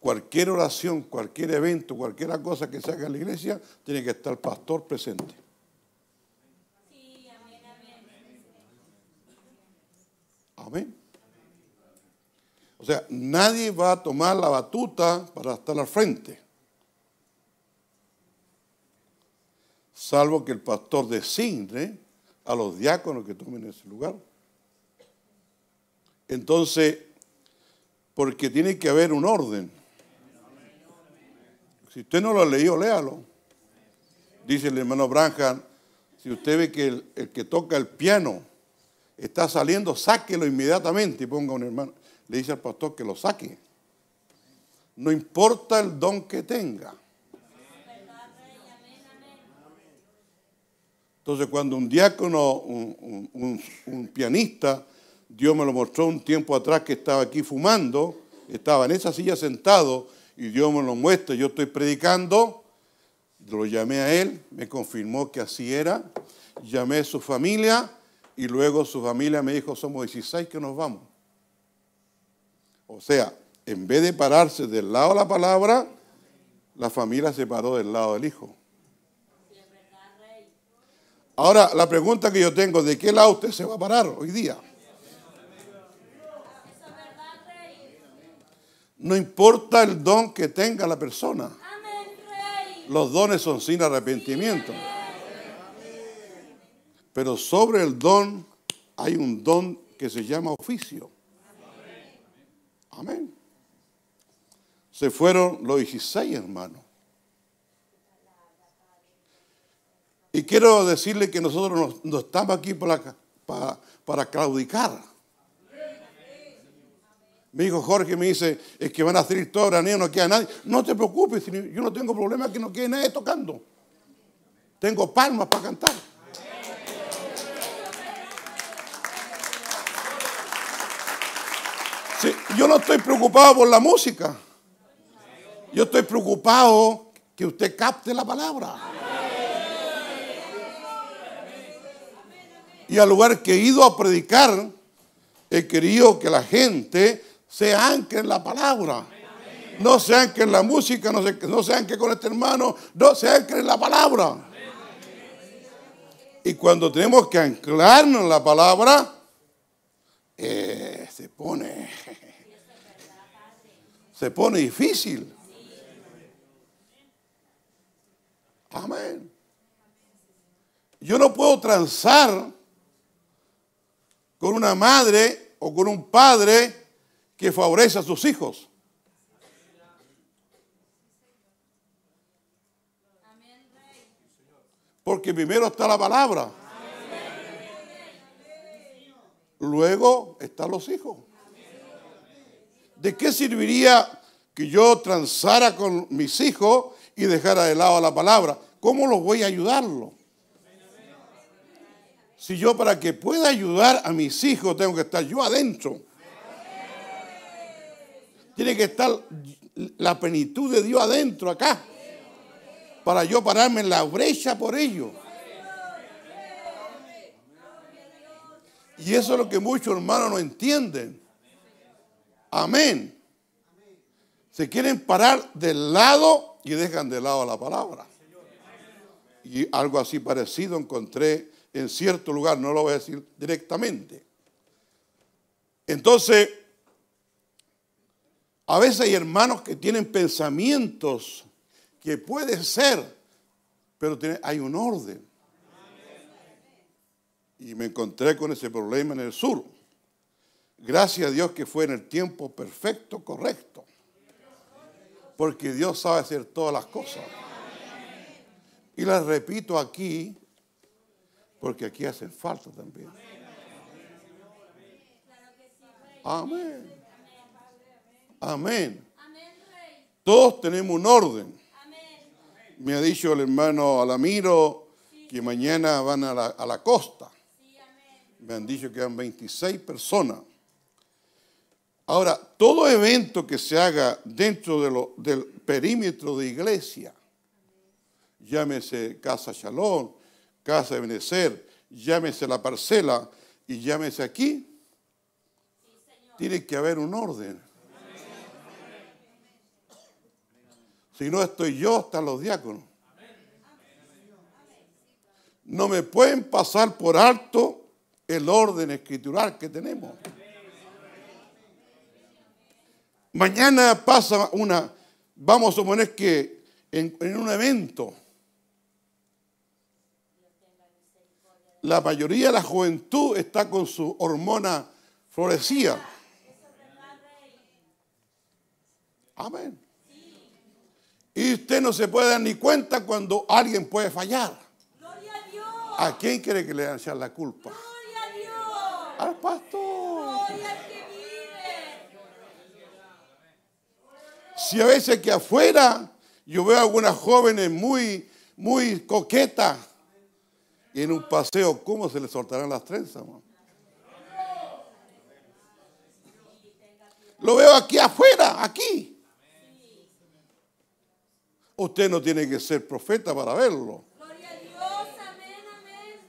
Speaker 3: cualquier oración, cualquier evento, cualquier cosa que se haga en la iglesia, tiene que estar el pastor presente. Amén. O sea, nadie va a tomar la batuta para estar al frente. Salvo que el pastor designe a los diáconos que tomen ese lugar. Entonces, porque tiene que haber un orden. Si usted no lo leído, léalo. Dice el hermano Branham, si usted ve que el, que toca el piano está saliendo, sáquelo inmediatamente y ponga un hermano. Le dice al pastor que lo saque. No importa el don que tenga. Entonces cuando un diácono, un pianista, Dios me lo mostró un tiempo atrás que estaba aquí fumando, estaba en esa silla sentado y Dios me lo muestra, yo estoy predicando, lo llamé a él, me confirmó que así era, llamé a su familia y luego su familia me dijo, somos 16 que nos vamos. O sea, en vez de pararse del lado de la palabra, la familia se paró del lado del hijo. Ahora, la pregunta que yo tengo, ¿de qué lado usted se va a parar hoy día? No importa el don que tenga la persona. Los dones son sin arrepentimiento. Pero sobre el don hay un don que se llama oficio. Amén. Se fueron los 16 hermanos. Y quiero decirle que nosotros no, no estamos aquí para, para, para claudicar. Mi hijo Jorge me dice, es que van a salir todos los no queda nadie. No te preocupes, yo no tengo problema que no quede nadie tocando. Tengo palmas para cantar. Sí, yo no estoy preocupado por la música. Yo estoy preocupado que usted capte la palabra. Y al lugar que he ido a predicar, he querido que la gente se anque en la palabra. No se anque en la música, no se, no se anque con este hermano, no se anque en la palabra. Y cuando tenemos que anclarnos en la palabra, eh, se pone, <laughs> se pone difícil. Amén. Yo no puedo transar con una madre o con un padre que favorece a sus hijos. Porque primero está la palabra. Luego están los hijos. ¿De qué serviría que yo transara con mis hijos y dejara de lado la palabra? ¿Cómo los voy a ayudarlo? Si yo para que pueda ayudar a mis hijos tengo que estar yo adentro. Tiene que estar la plenitud de Dios adentro acá. Para yo pararme en la brecha por ellos. Y eso es lo que muchos hermanos no entienden. Amén. Se quieren parar del lado y dejan de lado la palabra. Y algo así parecido encontré en cierto lugar, no lo voy a decir directamente. Entonces, a veces hay hermanos que tienen pensamientos que puede ser, pero hay un orden. Y me encontré con ese problema en el sur. Gracias a Dios que fue en el tiempo perfecto, correcto. Porque Dios sabe hacer todas las cosas. Y las repito aquí, porque aquí hacen falta también. Amén. Amén. Todos tenemos un orden. Me ha dicho el hermano Alamiro que mañana van a la, a la costa. Me han dicho que van 26 personas. Ahora, todo evento que se haga dentro de lo- del perímetro de iglesia, llámese Casa Shalom, Casa de Benecer, llámese la parcela y llámese aquí, tiene que haber un orden. Si no estoy yo, están los diáconos. No me pueden pasar por alto el orden escritural que tenemos. Mañana pasa una, vamos a suponer que en, en un evento, la mayoría de la juventud está con su hormona florecida. Amén. Y usted no se puede dar ni cuenta cuando alguien puede fallar.
Speaker 2: Gloria a Dios.
Speaker 3: ¿A quién quiere que le echar la culpa?
Speaker 2: Gloria a Dios.
Speaker 3: Al pastor.
Speaker 2: Gloria al que vive.
Speaker 3: Si a veces que afuera yo veo a algunas jóvenes muy, muy coquetas y en un paseo, ¿cómo se les soltarán las trenzas? man? Lo veo aquí afuera, aquí. Usted no tiene que ser profeta para verlo.
Speaker 2: Gloria a Dios. Amén, amén.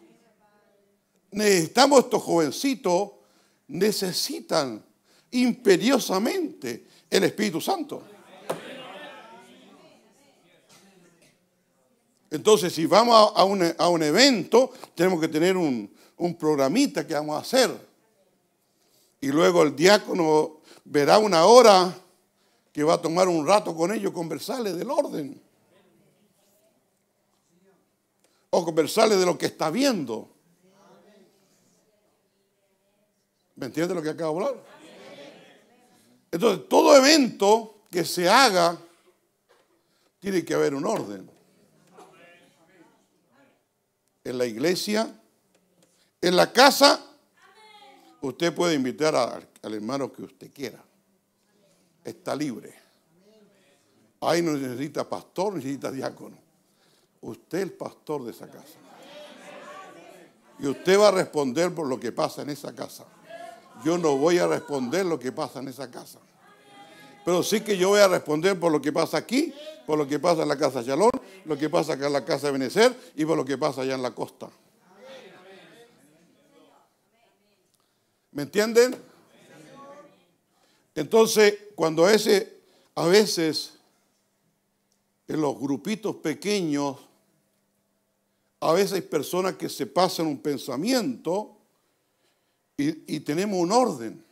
Speaker 3: Necesitamos estos jovencitos, necesitan imperiosamente el Espíritu Santo. Entonces, si vamos a, a un, a un evento, tenemos que tener un, un programita que vamos a hacer. Y luego el diácono verá una hora que va a tomar un rato con ellos, conversarles del orden. O conversarles de lo que está viendo. ¿Me entiende lo que acabo de hablar? Entonces, todo evento que se haga, tiene que haber un orden. En la iglesia, en la casa, usted puede invitar a- al hermano que usted quiera. Está libre. Ahí no necesita pastor, necesita diácono. Usted es el pastor de esa casa. Y usted va a responder por lo que pasa en esa casa. Yo no voy a responder lo que pasa en esa casa. Pero sí que yo voy a responder por lo que pasa aquí, por lo que pasa en la casa Shalom, lo que pasa acá en la casa de Benecer y por lo que pasa allá en la costa. ¿Me entienden? Entonces, cuando ese, a veces, en los grupitos pequeños, a veces hay personas que se pasan un pensamiento y, y tenemos un orden.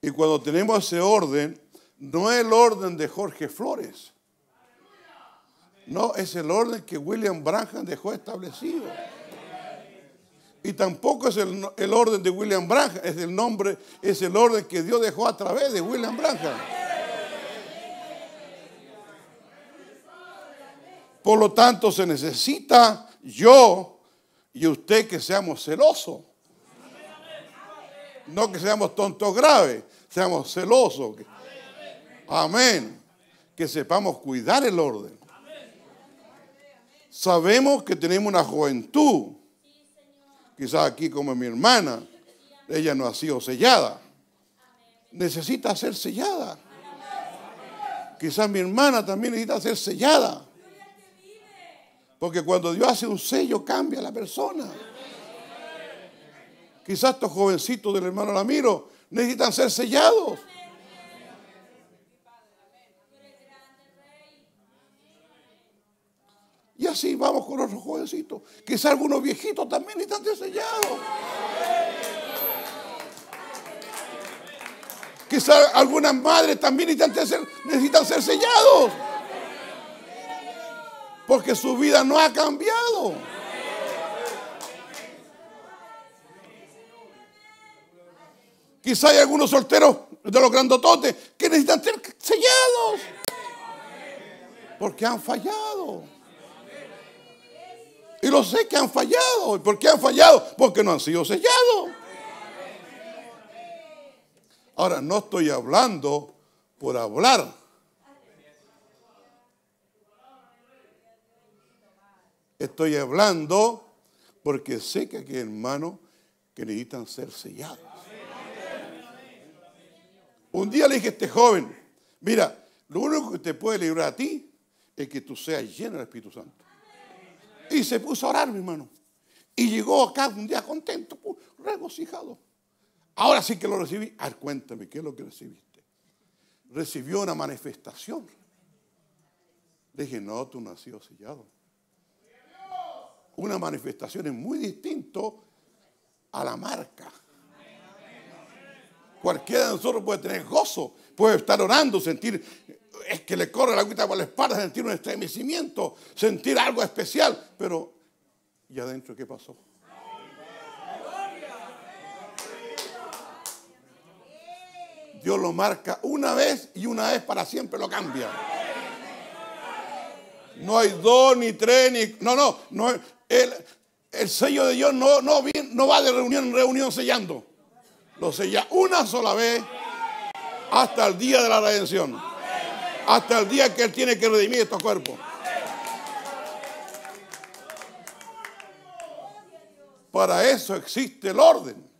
Speaker 3: Y cuando tenemos ese orden, no es el orden de Jorge Flores. No, es el orden que William Branham dejó establecido. Y tampoco es el, orden de William Branham, es el nombre, es el orden que Dios dejó a través de William Branham. Por lo tanto, se necesita yo y usted que seamos celosos. No que seamos tontos graves, seamos celosos. Amén. Que sepamos cuidar el orden. Sabemos que tenemos una juventud. Quizás aquí como mi hermana, ella no ha sido sellada. Necesita ser sellada. Quizás mi hermana también necesita ser sellada. Porque cuando Dios hace un sello cambia la persona. Quizás estos jovencitos del hermano Ramiro necesitan ser sellados. Y así vamos con otros jovencitos. Quizás algunos viejitos también necesitan ser sellados. Quizás algunas madres también necesitan ser, necesitan ser sellados. Porque su vida no ha cambiado. Quizá hay algunos solteros de los grandototes que necesitan ser sellados. Porque han fallado. Y lo sé que han fallado. ¿Y por qué han fallado? Porque no han sido sellados. Ahora, no estoy hablando por hablar. Estoy hablando porque sé que aquí hay hermanos que necesitan ser sellados. Un día le dije a este joven, mira, lo único que te puede librar a ti es que tú seas lleno del Espíritu Santo. Y se puso a orar, mi hermano. Y llegó acá un día contento, regocijado. Ahora sí que lo recibí. A cuéntame, ¿qué es lo que recibiste? Recibió una manifestación. Le dije, no, tú no has sido sellado. Una manifestación es muy distinto a la marca. Cualquiera de nosotros puede tener gozo, puede estar orando, sentir es que le corre la agüita por la espalda, sentir un estremecimiento, sentir algo especial, pero ¿y adentro qué pasó? Dios lo marca una vez y una vez para siempre lo cambia. No hay dos, ni tres, ni... No, no, no el, el sello de Dios no, no, no va de reunión en reunión sellando. Lo sella una sola vez hasta el día de la redención. Hasta el día que Él tiene que redimir estos cuerpos. Para eso existe el orden.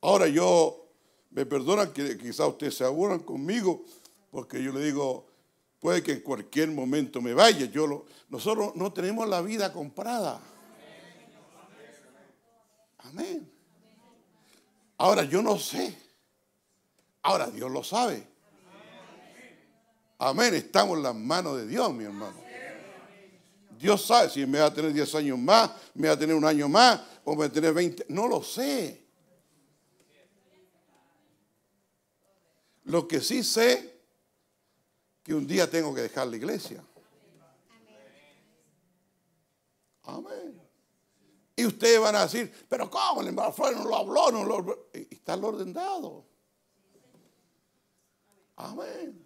Speaker 3: Ahora yo, me perdona que quizá ustedes se aburran conmigo, porque yo le digo, puede que en cualquier momento me vaya. Yo lo, nosotros no tenemos la vida comprada. Amén. Ahora yo no sé. Ahora Dios lo sabe. Amén. Estamos en las manos de Dios, mi hermano. Dios sabe si me va a tener 10 años más, me va a tener un año más o me va a tener 20. No lo sé. Lo que sí sé, que un día tengo que dejar la iglesia. Amén. Y ustedes van a decir, pero ¿cómo? El embajador no lo habló, no lo Está el orden dado. Amén.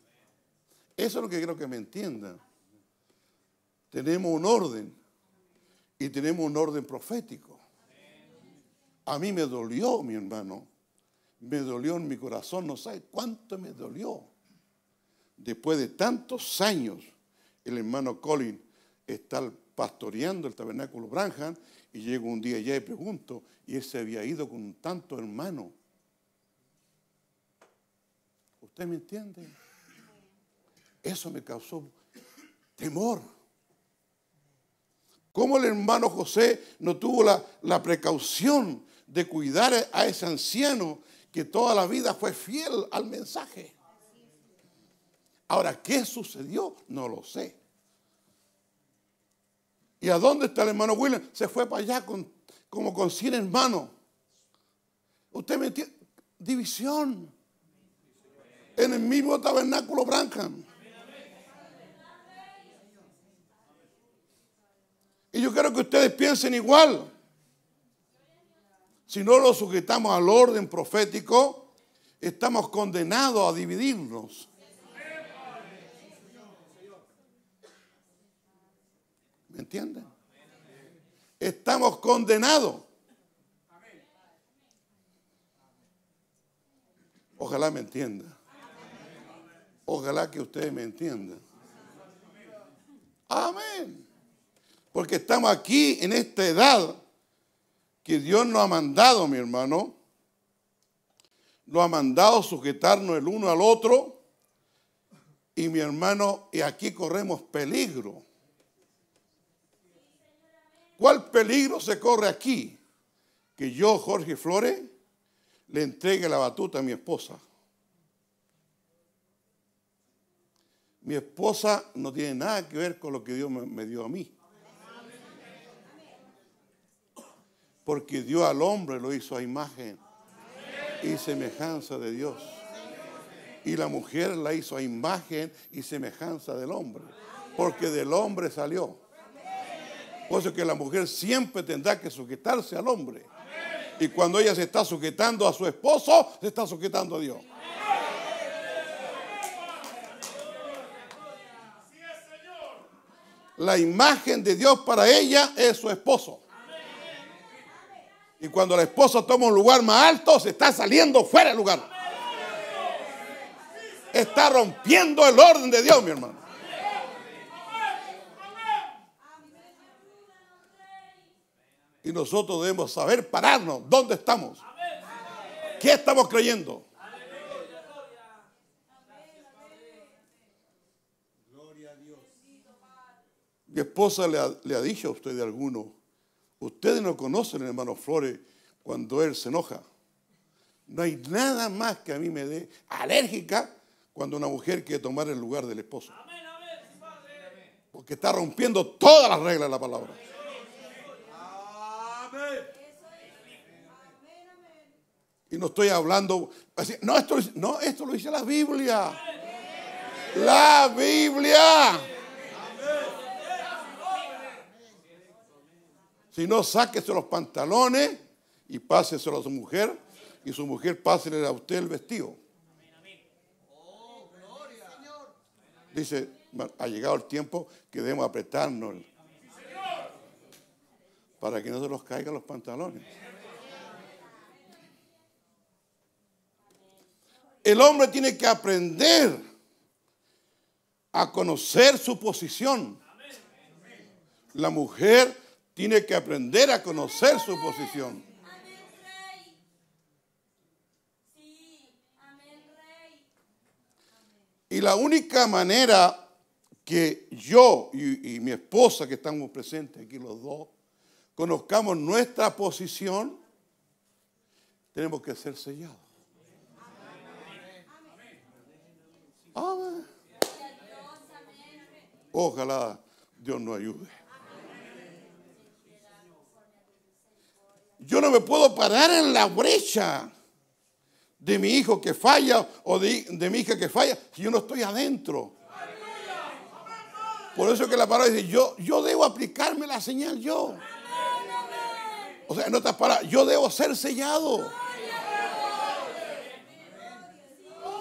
Speaker 3: Eso es lo que quiero que me entiendan. Tenemos un orden y tenemos un orden profético. A mí me dolió, mi hermano, me dolió en mi corazón, no sabe cuánto me dolió. Después de tantos años, el hermano Colin está pastoreando el tabernáculo Branham y llego un día allá y pregunto, y él se había ido con tanto hermano. ¿Usted me entiende? Eso me causó temor. ¿Cómo el hermano José no tuvo la, la precaución de cuidar a ese anciano que toda la vida fue fiel al mensaje. Ahora, ¿qué sucedió? No lo sé. ¿Y a dónde está el hermano William? Se fue para allá con, como con 100 hermanos. Usted me entiende. División. En el mismo tabernáculo Branham. Y yo quiero que ustedes piensen igual si no lo sujetamos al orden profético, estamos condenados a dividirnos. ¿Me entienden? Estamos condenados. Ojalá me entienda. Ojalá que ustedes me entiendan. Amén. Porque estamos aquí en esta edad que Dios nos ha mandado, mi hermano, nos ha mandado sujetarnos el uno al otro. Y mi hermano, y aquí corremos peligro. ¿Cuál peligro se corre aquí? Que yo, Jorge Flores, le entregue la batuta a mi esposa. Mi esposa no tiene nada que ver con lo que Dios me dio a mí. Porque Dios al hombre lo hizo a imagen y semejanza de Dios. Y la mujer la hizo a imagen y semejanza del hombre. Porque del hombre salió. Por eso que la mujer siempre tendrá que sujetarse al hombre. Y cuando ella se está sujetando a su esposo, se está sujetando a Dios. La imagen de Dios para ella es su esposo. Y cuando la esposa toma un lugar más alto, se está saliendo fuera del lugar. Está rompiendo el orden de Dios, mi hermano. Y nosotros debemos saber pararnos. ¿Dónde estamos? ¿Qué estamos creyendo? Mi esposa le ha, le ha dicho a usted de alguno, Ustedes no conocen, hermano Flores, cuando él se enoja. No hay nada más que a mí me dé alérgica cuando una mujer quiere tomar el lugar del esposo. Porque está rompiendo todas las reglas de la palabra. Y no estoy hablando, así, no, esto, no, esto lo dice la Biblia. La Biblia. Si no, sáquese los pantalones y páseselo a su mujer y su mujer pásele a usted el vestido. Dice, ha llegado el tiempo que debemos apretarnos para que no se nos caigan los pantalones. El hombre tiene que aprender a conocer su posición. La mujer tiene que aprender a conocer su posición. Y la única manera que yo y, mi esposa, que estamos presentes aquí los dos, conozcamos nuestra posición, tenemos que ser sellados. Ojalá Dios nos ayude. Yo no me puedo parar en la brecha de mi hijo que falla o de, mi hija que falla si yo no estoy adentro. Por eso que la palabra dice, yo, yo debo aplicarme la señal yo. O sea, en otras palabras, yo debo ser sellado.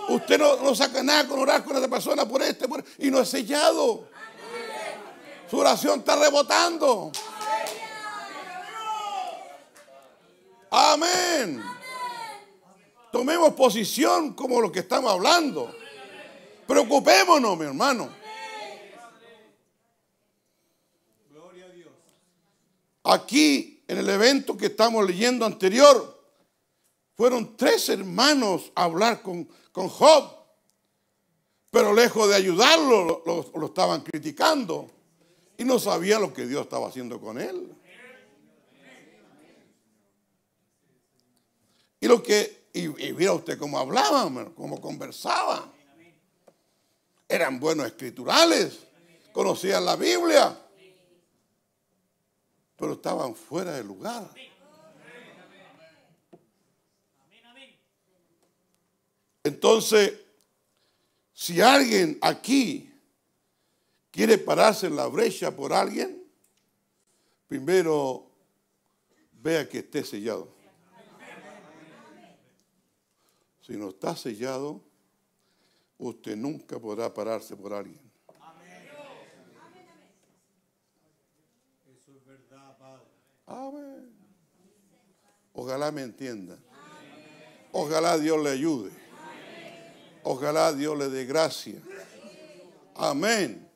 Speaker 3: Usted no, saca nada con orar con esa persona por este y no es sellado. Su oración está rebotando. Amén. Tomemos posición como lo que estamos hablando. Preocupémonos, mi hermano. Aquí, en el evento que estamos leyendo anterior, fueron tres hermanos a hablar con, con Job, pero lejos de ayudarlo, lo, estaban criticando y no sabía lo que Dios estaba haciendo con él. Y lo que y, mira usted cómo hablaban, cómo conversaban. Eran buenos escriturales, conocían la Biblia, pero estaban fuera de lugar. Entonces, si alguien aquí quiere pararse en la brecha por alguien, primero vea que esté sellado. Si no está sellado, usted nunca podrá pararse por alguien. Eso es verdad, Padre. Amén. Ojalá me entienda. Ojalá Dios le ayude. Ojalá Dios le dé gracia. Amén.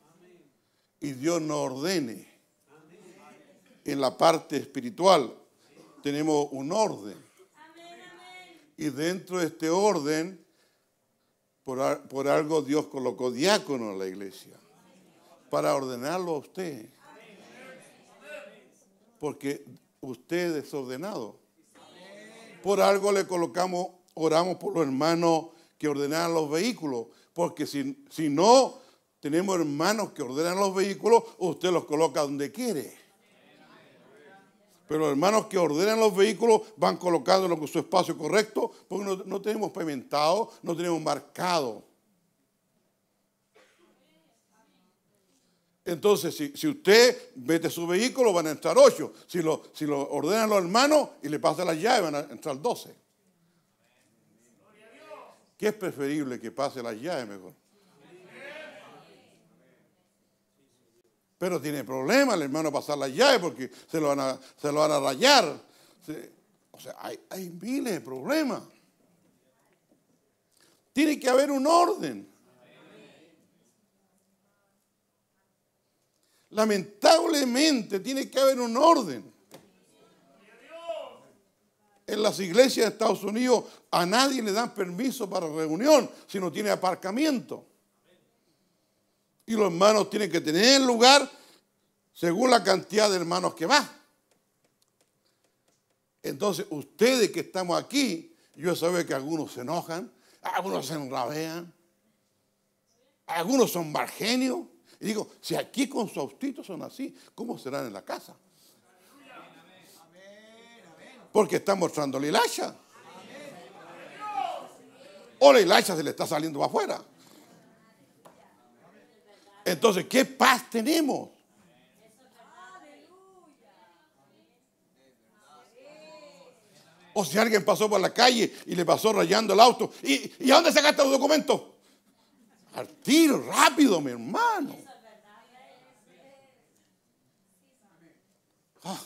Speaker 3: Y Dios nos ordene. En la parte espiritual tenemos un orden. Y dentro de este orden, por, algo Dios colocó diácono en la iglesia, para ordenarlo a usted. Porque usted es ordenado. Por algo le colocamos, oramos por los hermanos que ordenan los vehículos, porque si, si no tenemos hermanos que ordenan los vehículos, usted los coloca donde quiere. Pero los hermanos que ordenan los vehículos van colocándolos en su espacio correcto porque no, tenemos pavimentado, no tenemos marcado. Entonces, si, usted mete su vehículo, van a entrar ocho. Si lo, si lo ordenan los hermanos y le pasan las llaves, van a entrar doce. ¿Qué es preferible que pase las llaves mejor? Pero tiene problemas el hermano pasar la llave porque se lo van a, se lo van a rayar. o sea, hay, hay miles de problemas. Tiene que haber un orden. Lamentablemente tiene que haber un orden. En las iglesias de Estados Unidos a nadie le dan permiso para reunión si no tiene aparcamiento. Y los hermanos tienen que tener lugar según la cantidad de hermanos que va. Entonces, ustedes que estamos aquí, yo sé que algunos se enojan, algunos se enrabean, algunos son margenios. Y digo, si aquí con su austito son así, ¿cómo serán en la casa? Porque están mostrando la hilacha. o la hilacha se le está saliendo para afuera. Entonces, ¿qué paz tenemos? O si alguien pasó por la calle y le pasó rayando el auto. ¿Y, ¿y a dónde sacaste los documentos? Al tiro, rápido, mi hermano. Ah.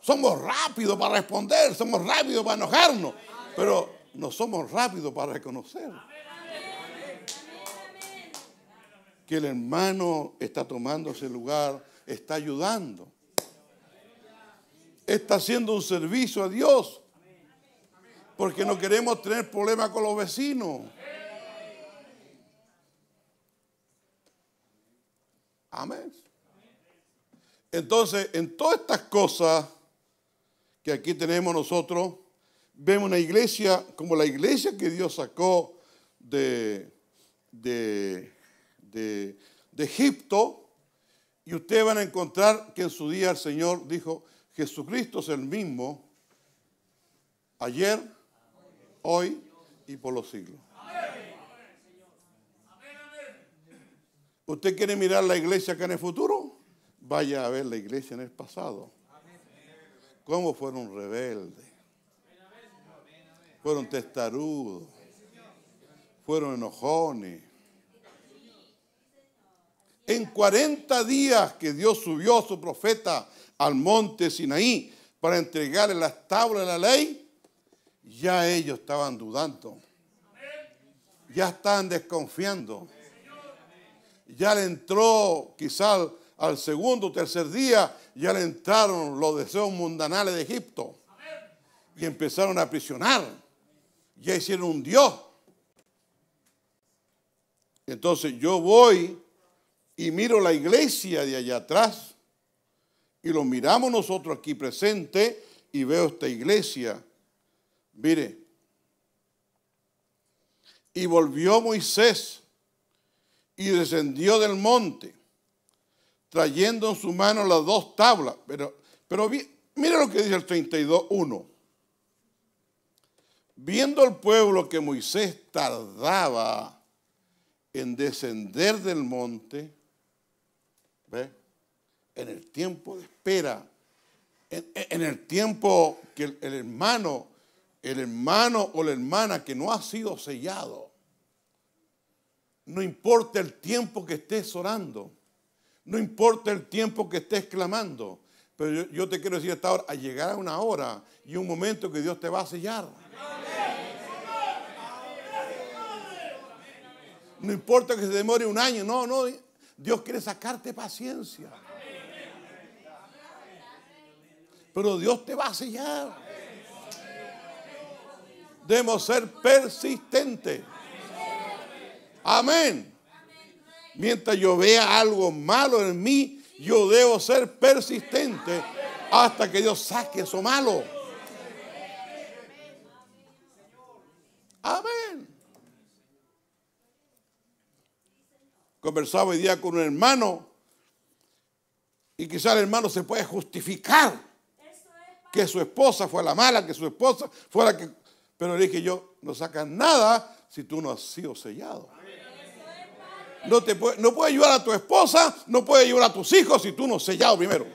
Speaker 3: Somos rápidos para responder, somos rápidos para enojarnos, pero no somos rápidos para reconocer que el hermano está tomando ese lugar, está ayudando está haciendo un servicio a Dios. Porque no queremos tener problemas con los vecinos. Amén. Entonces, en todas estas cosas que aquí tenemos nosotros, vemos una iglesia como la iglesia que Dios sacó de, de, de, Egipto. Y ustedes van a encontrar que en su día el Señor dijo, Jesucristo es el mismo ayer, hoy y por los siglos. ¿Usted quiere mirar la iglesia acá en el futuro? Vaya a ver la iglesia en el pasado. ¿Cómo fueron rebeldes? Fueron testarudos. Fueron enojones. En 40 días que Dios subió a su profeta al monte Sinaí para entregarle las tablas de la ley, ya ellos estaban dudando. Ya estaban desconfiando. Ya le entró quizás al segundo o tercer día, ya le entraron los deseos mundanales de Egipto. Y empezaron a aprisionar. Ya hicieron un Dios. Entonces yo voy y miro la iglesia de allá atrás y lo miramos nosotros aquí presente y veo esta iglesia. Mire, y volvió Moisés y descendió del monte, trayendo en su mano las dos tablas. Pero, pero mire lo que dice el 32.1. Viendo el pueblo que Moisés tardaba en descender del monte. En el tiempo de espera, en, el tiempo que el, hermano, el hermano o la hermana que no ha sido sellado, no importa el tiempo que estés orando, no importa el tiempo que estés clamando, pero yo, te quiero decir hasta ahora, a llegar a una hora y un momento que Dios te va a sellar. No importa que se demore un año, no, no, Dios quiere sacarte paciencia. Pero Dios te va a sellar. Debemos ser persistentes. Amén. Mientras yo vea algo malo en mí, yo debo ser persistente hasta que Dios saque eso malo. Amén. Conversaba hoy día con un hermano y quizá el hermano se puede justificar que su esposa fue la mala, que su esposa fue la que... Pero le dije yo, no sacas nada si tú no has sido sellado. No, te puede, no puedes ayudar a tu esposa, no puedes ayudar a tus hijos si tú no has sellado primero.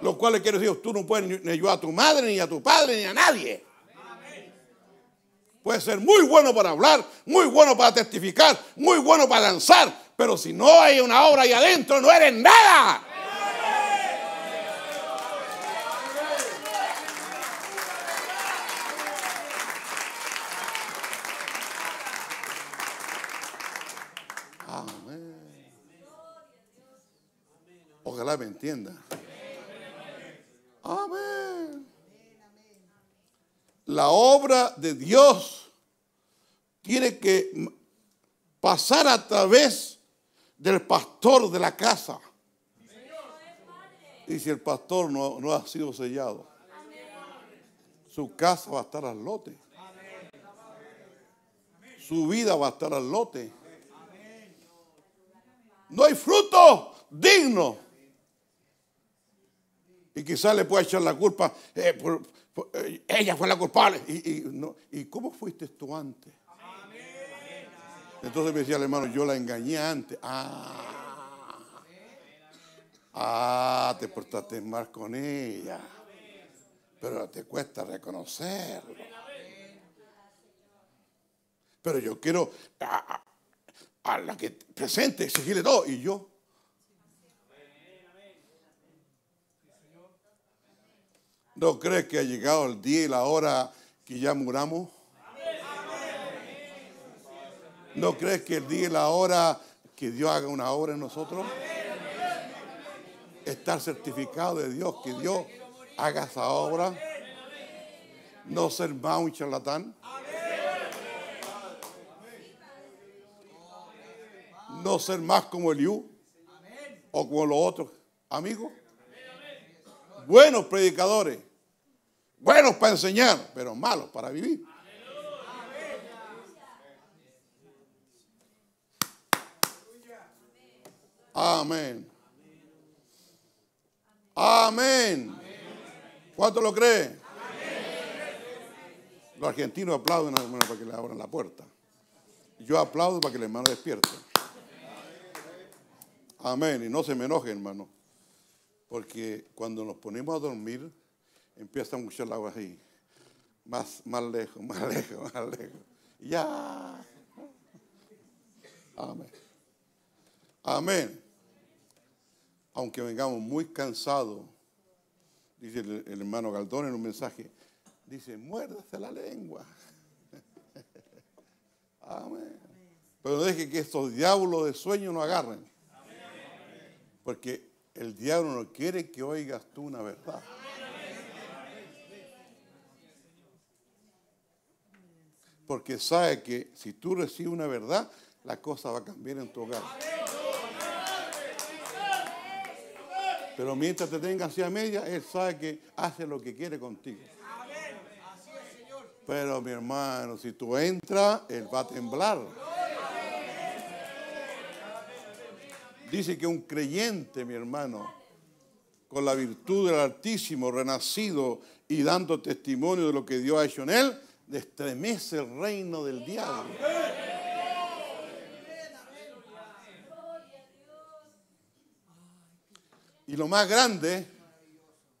Speaker 3: Lo cual le quiero decir, tú no puedes ni ayudar a tu madre, ni a tu padre, ni a nadie. Puede ser muy bueno para hablar, muy bueno para testificar, muy bueno para lanzar, pero si no hay una obra ahí adentro, no eres nada. Ojalá me Amén. La obra de Dios tiene que pasar a través del pastor de la casa. Y si el pastor no, no ha sido sellado, su casa va a estar al lote. Su vida va a estar al lote. No hay fruto digno Y quizás le pueda echar la culpa, eh, eh, ella fue la culpable. Y, cómo fuiste tú antes? Entonces me decía el hermano, yo la engañé antes. Ah, ah, te portaste mal con ella. Pero te cuesta reconocerlo. Pero yo quiero a, a la que presente exigirle todo. Y yo, ¿No crees que ha llegado el día y la hora que ya muramos? ¿No crees que el día y la hora que Dios haga una obra en nosotros? Estar certificado de Dios, que Dios haga esa obra. No ser más un charlatán. No ser más como Eliú o como los otros amigos buenos predicadores, buenos para enseñar, pero malos para vivir. Amén. Amén. ¿Cuánto lo cree? Los argentinos aplauden para que le abran la puerta. Yo aplaudo para que el hermano despierte. Amén. Y no se me enoje, hermano. Porque cuando nos ponemos a dormir, empieza mucho el agua así. Más, más lejos, <laughs> más lejos, más lejos. Ya. Amén. Amén. Aunque vengamos muy cansados, dice el, hermano Galdón en un mensaje, dice, muérdase la lengua. <laughs> Amén. Pero deje que estos diablos de sueño no agarren. Porque el diablo no quiere que oigas tú una verdad. Porque sabe que si tú recibes una verdad, la cosa va a cambiar en tu hogar. Pero mientras te tenga hacia media, Él sabe que hace lo que quiere contigo. Pero mi hermano, si tú entras, Él va a temblar. Dice que un creyente, mi hermano, con la virtud del Altísimo, renacido y dando testimonio de lo que Dios ha hecho en él, destremece el reino del diablo. Y lo más grande,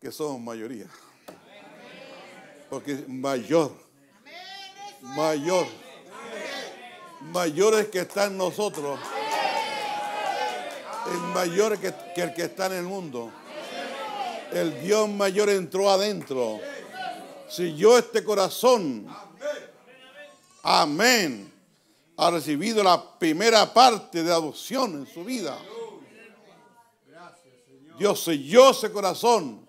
Speaker 3: que somos mayoría. Porque mayor, mayor, mayor es que está en nosotros es mayor que, el que está en el mundo. El Dios mayor entró adentro. Si yo este corazón, amén, ha recibido la primera parte de adopción en su vida. Dios selló ese corazón.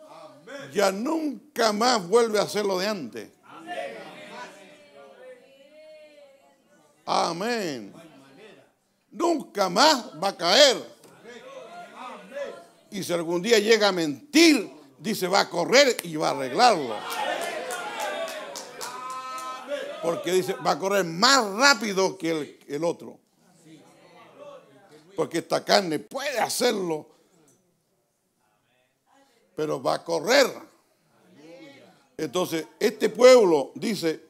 Speaker 3: Ya nunca más vuelve a hacerlo de antes. Amén. Nunca más va a caer. Y si algún día llega a mentir, dice va a correr y va a arreglarlo. Porque dice, va a correr más rápido que el, otro. Porque esta carne puede hacerlo, pero va a correr. Entonces, este pueblo dice,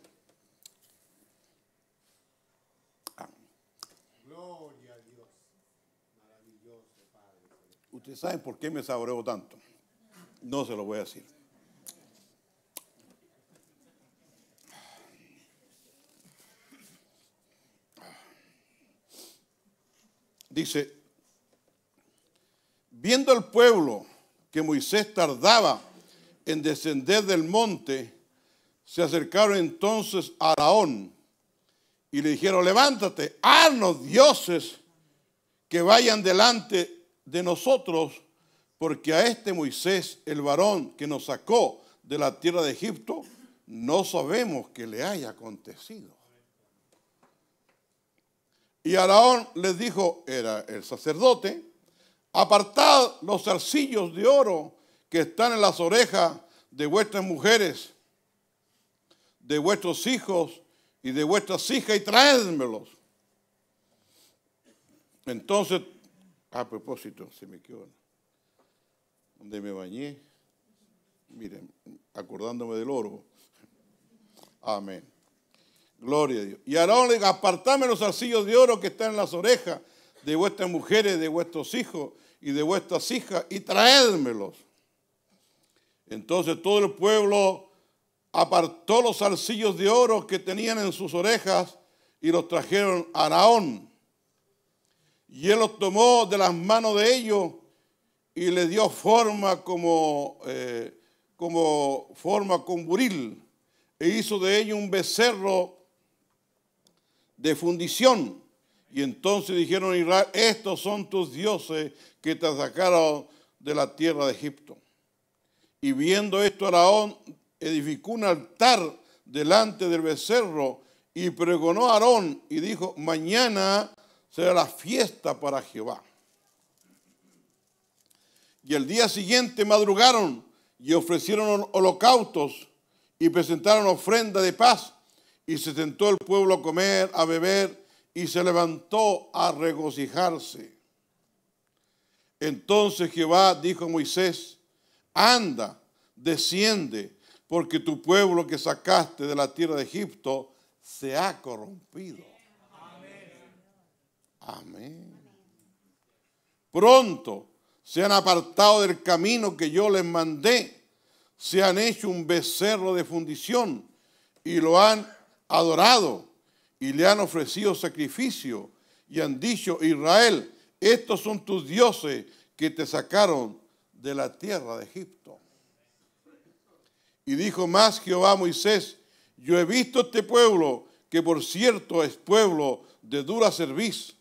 Speaker 3: Ustedes saben por qué me saboreo tanto. No se lo voy a decir. Dice, viendo el pueblo que Moisés tardaba en descender del monte, se acercaron entonces a Araón y le dijeron, levántate, haznos dioses que vayan delante de nosotros, porque a este Moisés, el varón que nos sacó de la tierra de Egipto, no sabemos que le haya acontecido. Y Araón les dijo, era el sacerdote, apartad los zarcillos de oro que están en las orejas de vuestras mujeres, de vuestros hijos y de vuestras hijas y traédmelos. Entonces a propósito, se me quedó donde me bañé. Miren, acordándome del oro. Amén. Gloria a Dios. Y Aarón le dijo, apartame los arcillos de oro que están en las orejas de vuestras mujeres, de vuestros hijos y de vuestras hijas, y traédmelos. Entonces todo el pueblo apartó los arcillos de oro que tenían en sus orejas y los trajeron a Araón. Y él los tomó de las manos de ellos y le dio forma como, eh, como forma con buril. E hizo de ellos un becerro de fundición. Y entonces dijeron a Israel, estos son tus dioses que te sacaron de la tierra de Egipto. Y viendo esto, Araón edificó un altar delante del becerro y pregonó a Aarón y dijo, mañana será la fiesta para Jehová. Y el día siguiente madrugaron y ofrecieron holocaustos y presentaron ofrenda de paz. Y se sentó el pueblo a comer, a beber, y se levantó a regocijarse. Entonces Jehová dijo a Moisés, anda, desciende, porque tu pueblo que sacaste de la tierra de Egipto se ha corrompido. Amén. Pronto se han apartado del camino que yo les mandé, se han hecho un becerro de fundición y lo han adorado y le han ofrecido sacrificio y han dicho, Israel, estos son tus dioses que te sacaron de la tierra de Egipto. Y dijo más Jehová a Moisés, yo he visto este pueblo, que por cierto es pueblo de dura cerviz.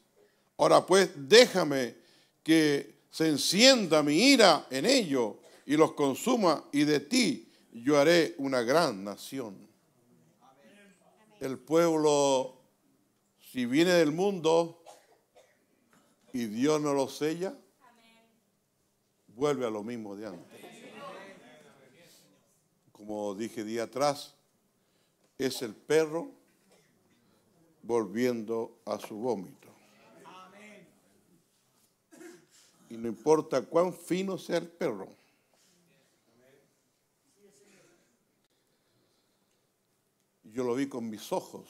Speaker 3: Ahora pues déjame que se encienda mi ira en ello y los consuma y de ti yo haré una gran nación. El pueblo, si viene del mundo y Dios no lo sella, vuelve a lo mismo de antes. Como dije día atrás, es el perro volviendo a su vómito. Y no importa cuán fino sea el perro. Yo lo vi con mis ojos.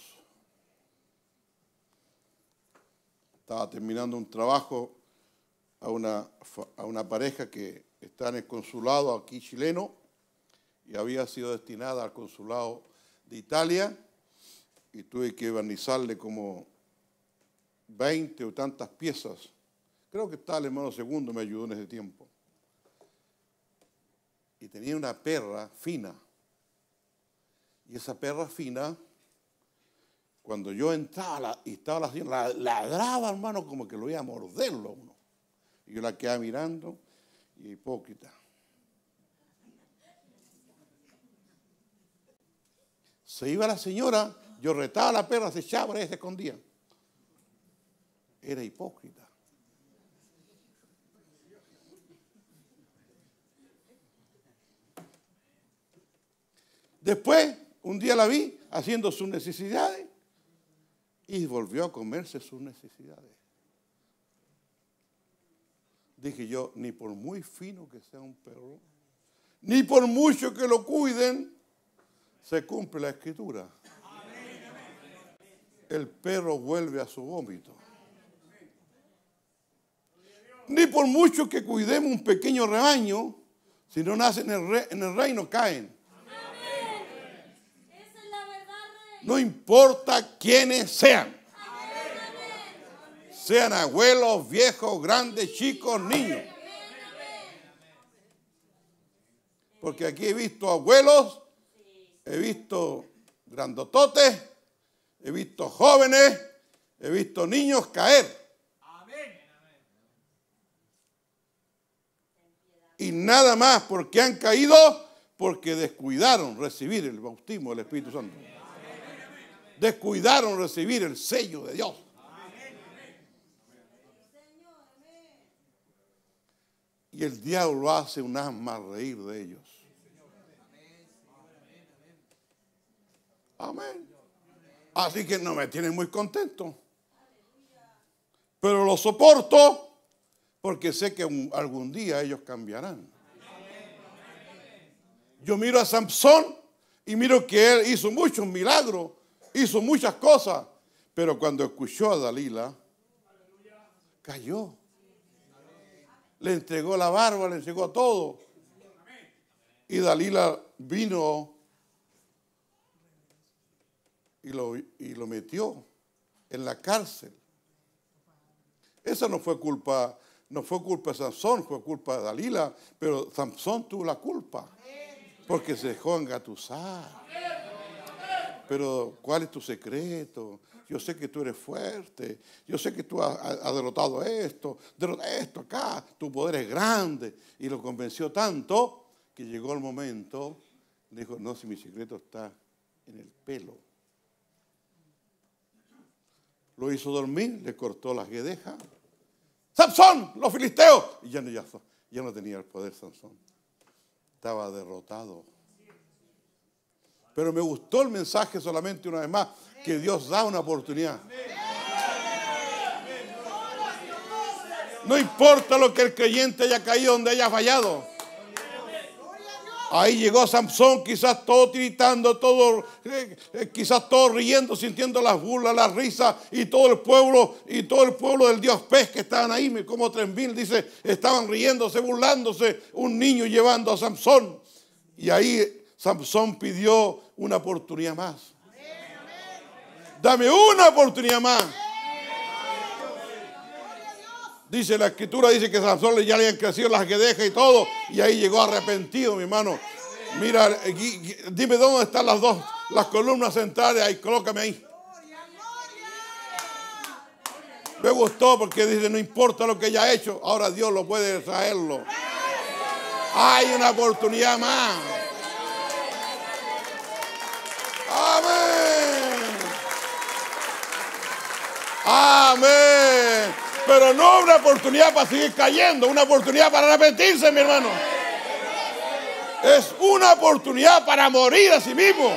Speaker 3: Estaba terminando un trabajo a una, a una pareja que está en el consulado aquí chileno y había sido destinada al consulado de Italia y tuve que barnizarle como 20 o tantas piezas. Creo que está el hermano segundo me ayudó en ese tiempo. Y tenía una perra fina. Y esa perra fina, cuando yo entraba y estaba la ladraba, hermano, como que lo iba a morderlo uno. Y yo la quedaba mirando y hipócrita. Se iba la señora, yo retaba a la perra, se echaba y se escondía. Era hipócrita. Después, un día la vi haciendo sus necesidades y volvió a comerse sus necesidades. Dije yo, ni por muy fino que sea un perro, ni por mucho que lo cuiden, se cumple la escritura. El perro vuelve a su vómito. Ni por mucho que cuidemos un pequeño rebaño, si no nacen en el, reino caen. No importa quiénes sean. Sean abuelos, viejos, grandes, chicos, niños. Porque aquí he visto abuelos he visto grandototes, he visto jóvenes, he visto niños caer. Y nada más porque han caído porque descuidaron recibir el bautismo del Espíritu Santo. Descuidaron recibir el sello de Dios. Y el diablo hace un asma reír de ellos. Amén. Así que no me tienen muy contento. Pero lo soporto porque sé que algún día ellos cambiarán. Yo miro a Samson y miro que él hizo muchos milagros, hizo muchas cosas, pero cuando escuchó a Dalila, cayó. Le entregó la barba, le entregó todo. Y Dalila vino y lo, y lo metió en la cárcel. Esa no fue culpa, no fue culpa de Sansón, fue culpa de Dalila, pero Sansón tuvo la culpa porque se dejó engatusar. Pero ¿cuál es tu secreto? Yo sé que tú eres fuerte. Yo sé que tú has, derrotado esto, derrotado esto acá. Tu poder es grande. Y lo convenció tanto que llegó el momento. Dijo, no, si mi secreto está en el pelo. Lo hizo dormir, le cortó las guedejas. ¡Samson! ¡Los filisteos! Y ya no, ya, ya no tenía el poder Samson. Estaba derrotado. Pero me gustó el mensaje solamente una vez más, que Dios da una oportunidad. No importa lo que el creyente haya caído donde haya fallado. Ahí llegó Samson, quizás todo tiritando, todo, eh, eh, quizás todo riendo, sintiendo las burlas, las risas, y todo el pueblo, y todo el pueblo del Dios pez que estaban ahí, como tres mil, dice, estaban riéndose, burlándose, un niño llevando a Samson. Y ahí Samson pidió una oportunidad más. Dame una oportunidad más. Dice la escritura, dice que Sansón ya le habían crecido las deja y todo. Y ahí llegó arrepentido, mi hermano. Mira, dime dónde están las dos, las columnas centrales. Ahí, colócame ahí. Me gustó porque dice, no importa lo que haya hecho, ahora Dios lo puede traerlo. Hay una oportunidad más. Amén. Amén. Pero no una oportunidad para seguir cayendo, una oportunidad para arrepentirse, mi hermano. Es una oportunidad para morir a sí mismo.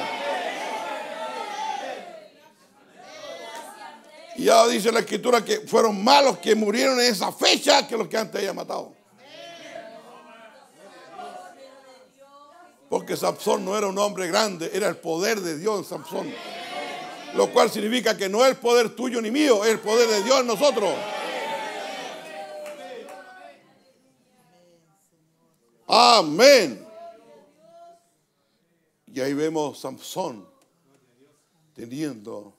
Speaker 3: Y ya dice la escritura que fueron malos que murieron en esa fecha que los que antes habían matado. Porque Samson no era un hombre grande, era el poder de Dios en Samson. Lo cual significa que no es el poder tuyo ni mío, es el poder de Dios en nosotros. Amén. Y ahí vemos a Samson teniendo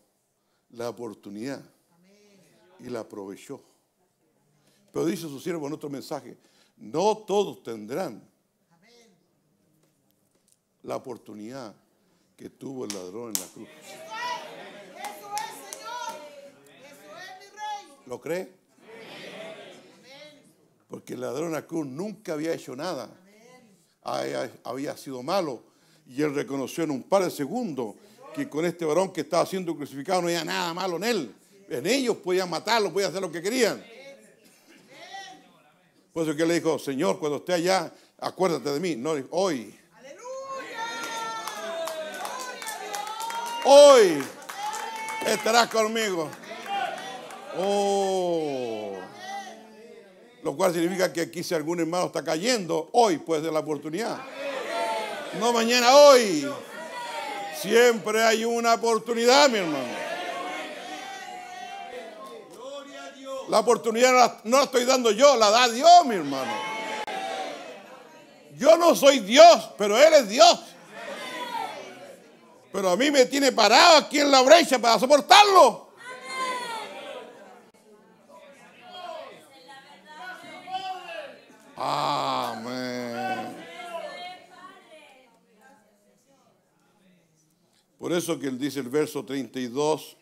Speaker 3: la oportunidad y la aprovechó. Pero dice su siervo en otro mensaje, no todos tendrán la oportunidad que tuvo el ladrón en la cruz. Eso es, Señor. Eso es, mi rey. ¿Lo cree? Porque el ladrón a cruz nunca había hecho nada. Había sido malo. Y él reconoció en un par de segundos que con este varón que estaba siendo crucificado no había nada malo en él. En ellos podían matarlo, podían hacer lo que querían. Por eso que le dijo, Señor, cuando esté allá, acuérdate de mí. Hoy. Hoy estarás conmigo. Oh. Lo cual significa que aquí si algún hermano está cayendo, hoy puede ser la oportunidad. No mañana, hoy. Siempre hay una oportunidad, mi hermano. La oportunidad no la estoy dando yo, la da Dios, mi hermano. Yo no soy Dios, pero Él es Dios. Pero a mí me tiene parado aquí en la brecha para soportarlo. Amén. Por eso que él dice el verso 32.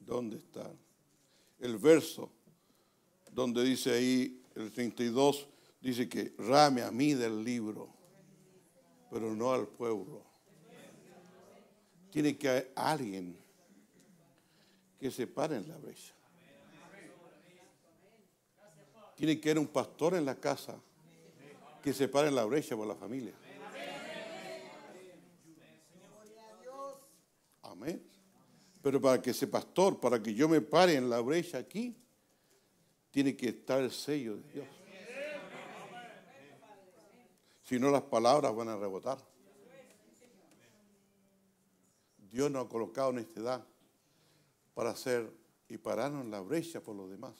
Speaker 3: ¿Dónde está? El verso donde dice ahí, el 32, dice que rame a mí del libro, pero no al pueblo. Tiene que haber alguien que se pare en la brecha. Tiene que haber un pastor en la casa que se pare en la brecha por la familia. Amén. Pero para que ese pastor, para que yo me pare en la brecha aquí, tiene que estar el sello de Dios. Si no, las palabras van a rebotar. Dios nos ha colocado en esta edad para hacer y pararnos en la brecha por los demás.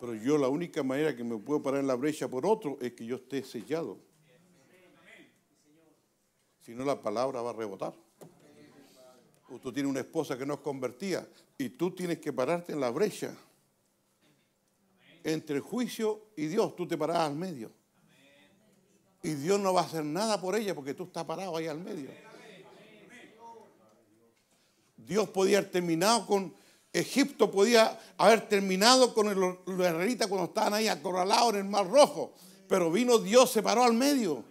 Speaker 3: Pero yo la única manera que me puedo parar en la brecha por otro es que yo esté sellado. Si no, la palabra va a rebotar. O tú tienes una esposa que no es convertida y tú tienes que pararte en la brecha. Entre el juicio y Dios, tú te paras al medio. Y Dios no va a hacer nada por ella porque tú estás parado ahí al medio. Dios podía haber terminado con Egipto, podía haber terminado con los israelitas cuando estaban ahí acorralados en el Mar Rojo. Pero vino Dios, se paró al medio.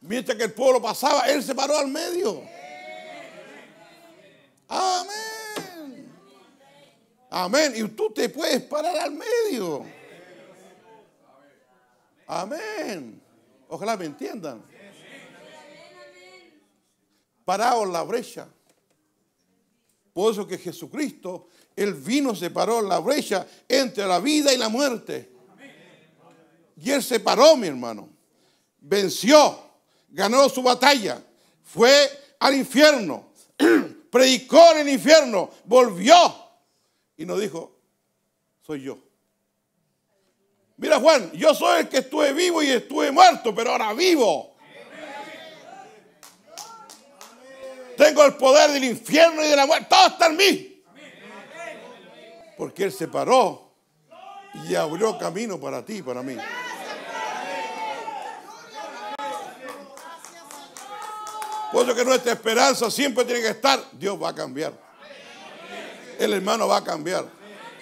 Speaker 3: Mientras que el pueblo pasaba, Él se paró al medio. Amén. Amén. Y tú te puedes parar al medio. Amén. Ojalá me entiendan. Parado en la brecha. Por eso que Jesucristo, Él vino, se paró la brecha entre la vida y la muerte. Y Él se paró, mi hermano. Venció, ganó su batalla, fue al infierno, <clears throat> predicó en el infierno, volvió y nos dijo, soy yo. Mira Juan, yo soy el que estuve vivo y estuve muerto, pero ahora vivo. Tengo el poder del infierno y de la muerte. Todo está en mí. Porque Él se paró y abrió camino para ti y para mí. Por eso que nuestra esperanza siempre tiene que estar, Dios va a cambiar. El hermano va a cambiar.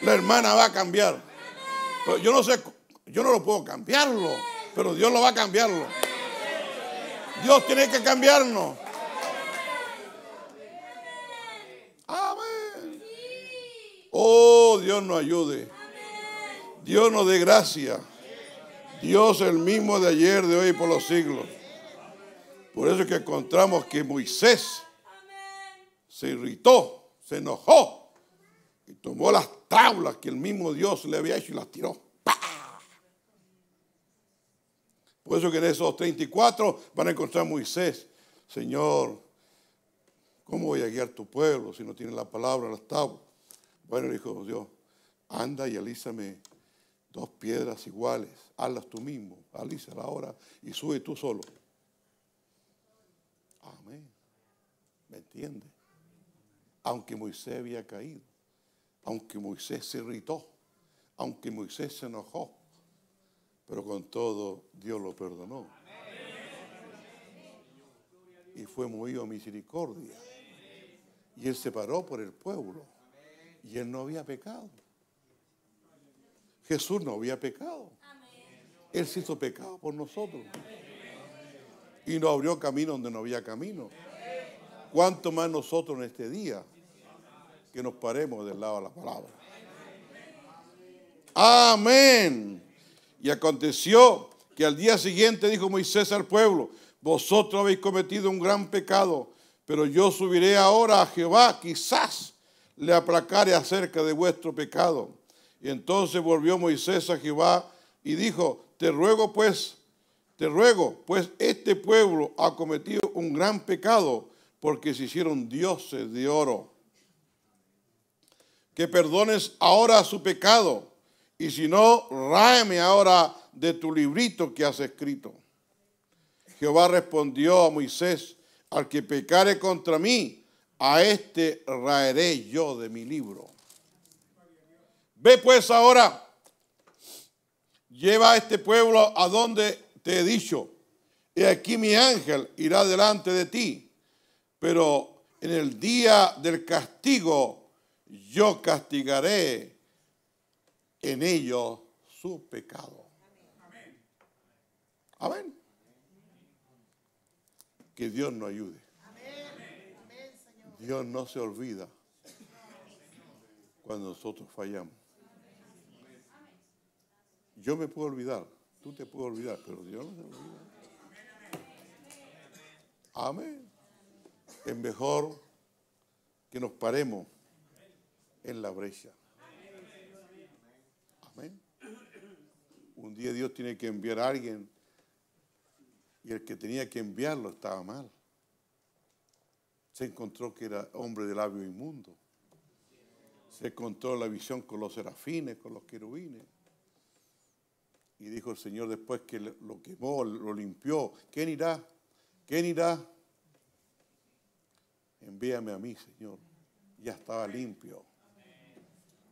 Speaker 3: La hermana va a cambiar. Yo no sé yo no lo puedo cambiarlo, pero Dios lo va a cambiarlo. Dios tiene que cambiarnos. Amén. Oh, Dios nos ayude. Dios nos dé gracia. Dios el mismo de ayer, de hoy y por los siglos. Por eso es que encontramos que Moisés se irritó, se enojó y tomó las tablas que el mismo Dios le había hecho y las tiró. Por eso que en esos 34 van a encontrar a Moisés, Señor, ¿cómo voy a guiar tu pueblo si no tiene la palabra, las tablas? Bueno, dijo Dios, anda y alízame dos piedras iguales, hazlas tú mismo, alízalas ahora y sube tú solo. Amén. ¿Me entiende? Aunque Moisés había caído, aunque Moisés se irritó, aunque Moisés se enojó, pero con todo Dios lo perdonó. Y fue movido a misericordia. Y él se paró por el pueblo. Y él no había pecado. Jesús no había pecado. Él se hizo pecado por nosotros. Y nos abrió camino donde no había camino. ¿Cuánto más nosotros en este día que nos paremos del lado de la palabra? Amén. Y aconteció que al día siguiente dijo Moisés al pueblo, vosotros habéis cometido un gran pecado, pero yo subiré ahora a Jehová, quizás le aplacare acerca de vuestro pecado. Y entonces volvió Moisés a Jehová y dijo, te ruego pues, te ruego, pues este pueblo ha cometido un gran pecado porque se hicieron dioses de oro. Que perdones ahora su pecado y si no, ráeme ahora de tu librito que has escrito. Jehová respondió a Moisés, al que pecare contra mí, a este raeré yo de mi libro. Ve pues ahora, lleva a este pueblo a donde te he dicho, y aquí mi ángel irá delante de ti, pero en el día del castigo yo castigaré en ellos su pecado. Amén. Que Dios nos ayude. Dios no se olvida cuando nosotros fallamos. Yo me puedo olvidar, tú te puedes olvidar, pero Dios no se olvida. Amén. Es mejor que nos paremos en la brecha. Amén. Un día Dios tiene que enviar a alguien y el que tenía que enviarlo estaba mal. Se encontró que era hombre de labio inmundo. Se encontró la visión con los serafines, con los querubines. Y dijo el Señor después que lo quemó, lo limpió. ¿Quién irá? ¿Quién irá? Envíame a mí, Señor. Ya estaba limpio.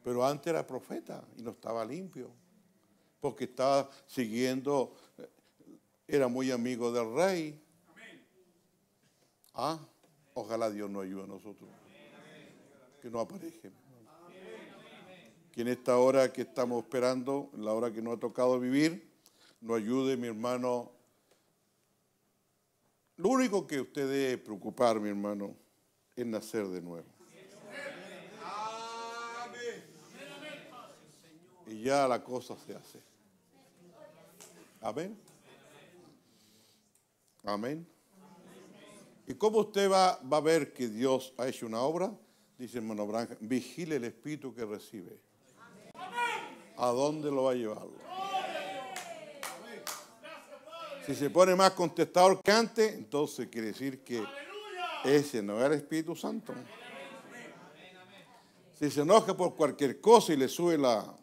Speaker 3: Pero antes era profeta y no estaba limpio. Porque estaba siguiendo, eh, era muy amigo del rey. Ah, ojalá Dios nos ayude a nosotros. Que no aparezca. Que en esta hora que estamos esperando, en la hora que nos ha tocado vivir, nos ayude mi hermano. Lo único que usted debe preocupar, mi hermano, es nacer de nuevo. Y ya la cosa se hace. Amén. Amén. ¿Y cómo usted va, va, a ver que Dios ha hecho una obra? Dice hermano Branja, vigile el espíritu que recibe. ¿A dónde lo va a llevar? Si se pone más contestador que antes, entonces quiere decir que ese no es el Espíritu Santo. Si se enoja por cualquier cosa y le sube la,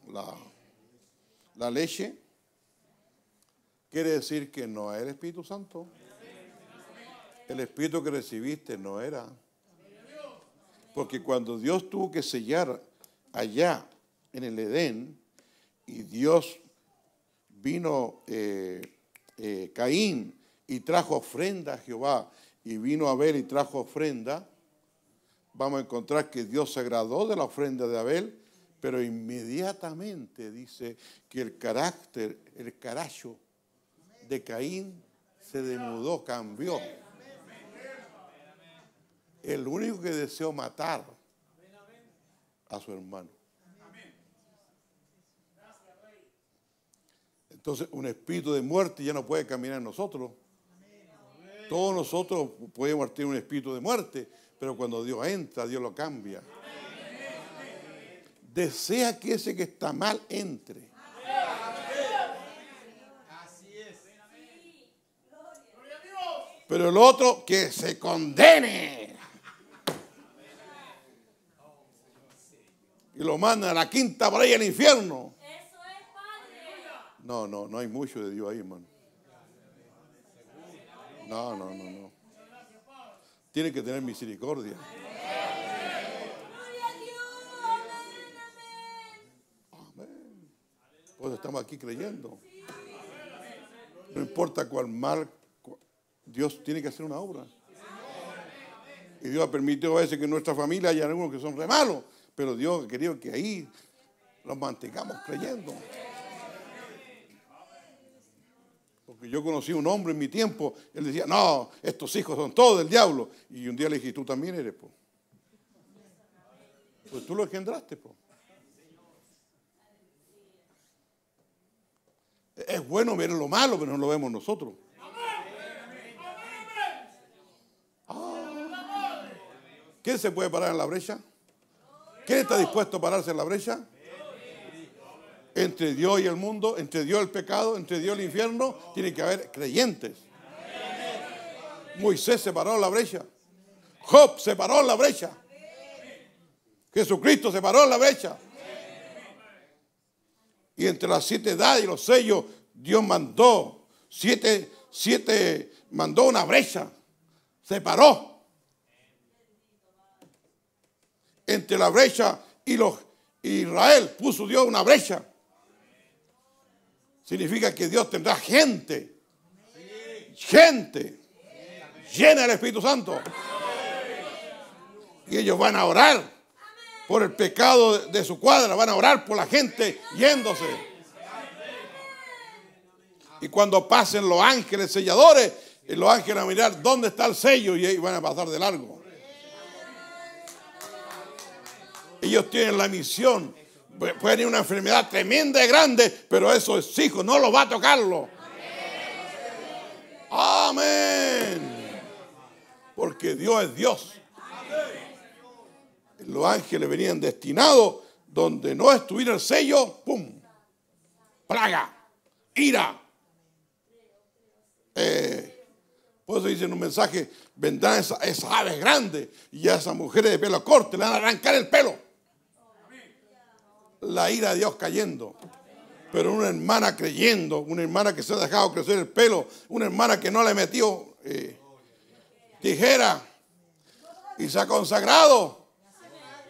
Speaker 3: la, leche, quiere decir que no es el Espíritu Santo. El Espíritu que recibiste no era. Porque cuando Dios tuvo que sellar allá en el Edén, y Dios vino, eh, eh, Caín, y trajo ofrenda a Jehová, y vino Abel y trajo ofrenda, vamos a encontrar que Dios se agradó de la ofrenda de Abel, pero inmediatamente dice que el carácter, el caracho de Caín se demudó, cambió. El único que deseó matar a su hermano. Entonces, un espíritu de muerte ya no puede caminar en nosotros. Todos nosotros podemos tener un espíritu de muerte, pero cuando Dios entra, Dios lo cambia. Desea que ese que está mal entre. Pero el otro que se condene. Y lo manda a la quinta por ahí al infierno. No, no, no hay mucho de Dios ahí, hermano. No, no, no, no. Tiene que tener misericordia. Amén. Pues estamos aquí creyendo. No importa cuál mal, Dios tiene que hacer una obra. Y Dios ha permitido a veces que en nuestra familia haya algunos que son re malos, pero Dios ha querido que ahí los mantengamos creyendo. Yo conocí a un hombre en mi tiempo, él decía, no, estos hijos son todos del diablo. Y un día le dije, tú también eres, po. Pues tú lo engendraste, po. Es bueno ver lo malo, pero no lo vemos nosotros. Ah. ¿Quién se puede parar en la brecha? ¿Quién está dispuesto a pararse en la brecha? Entre Dios y el mundo, entre Dios el pecado, entre Dios y el infierno, tiene que haber creyentes. Moisés se paró en la brecha. Job se paró en la brecha. Jesucristo se paró en la brecha. Y entre las siete edades y los sellos, Dios mandó siete, siete, mandó una brecha. Se paró. Entre la brecha y los Israel puso Dios una brecha significa que Dios tendrá gente, gente llena del Espíritu Santo. Y ellos van a orar por el pecado de su cuadra, van a orar por la gente yéndose. Y cuando pasen los ángeles selladores, los ángeles van a mirar dónde está el sello y van a pasar de largo. Ellos tienen la misión puede tener una enfermedad tremenda y grande, pero eso es hijo, no lo va a tocarlo. Amén. Porque Dios es Dios. Los ángeles venían destinados donde no estuviera el sello, ¡pum! plaga, ira. Eh, por eso dice en un mensaje, vendrán esas esa aves grandes y a esas mujeres de pelo corto le van a arrancar el pelo. La ira de Dios cayendo. Pero una hermana creyendo, una hermana que se ha dejado crecer el pelo, una hermana que no le metió eh, tijera y se ha consagrado,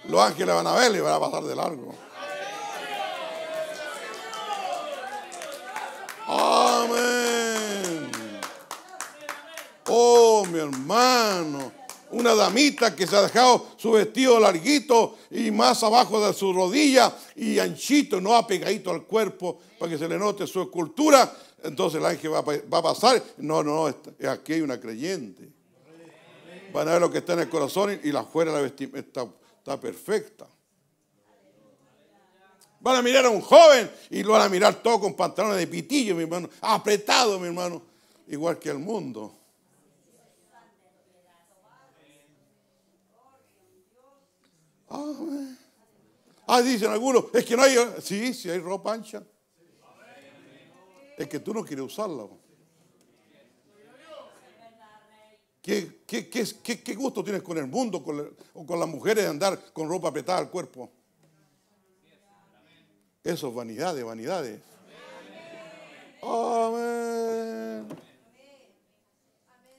Speaker 3: los ángeles van a ver y van a pasar de largo. Amén. Oh, mi hermano. Una damita que se ha dejado su vestido larguito y más abajo de su rodilla y anchito, no apegadito al cuerpo para que se le note su escultura. Entonces el ángel va, a pasar. No, no, no, aquí hay una creyente. Van a ver lo que está en el corazón y la fuera la vestimenta está perfecta. Van a mirar a un joven y lo van a mirar todo con pantalones de pitillo, mi hermano, apretado, mi hermano, igual que el mundo. Ah, dicen algunos, es que no hay, sí, sí hay ropa ancha. Es que tú no quieres usarla. ¿Qué, qué, gusto tienes con el mundo o con las mujeres de andar con ropa apretada al cuerpo? Eso es vanidades, vanidades. Amén.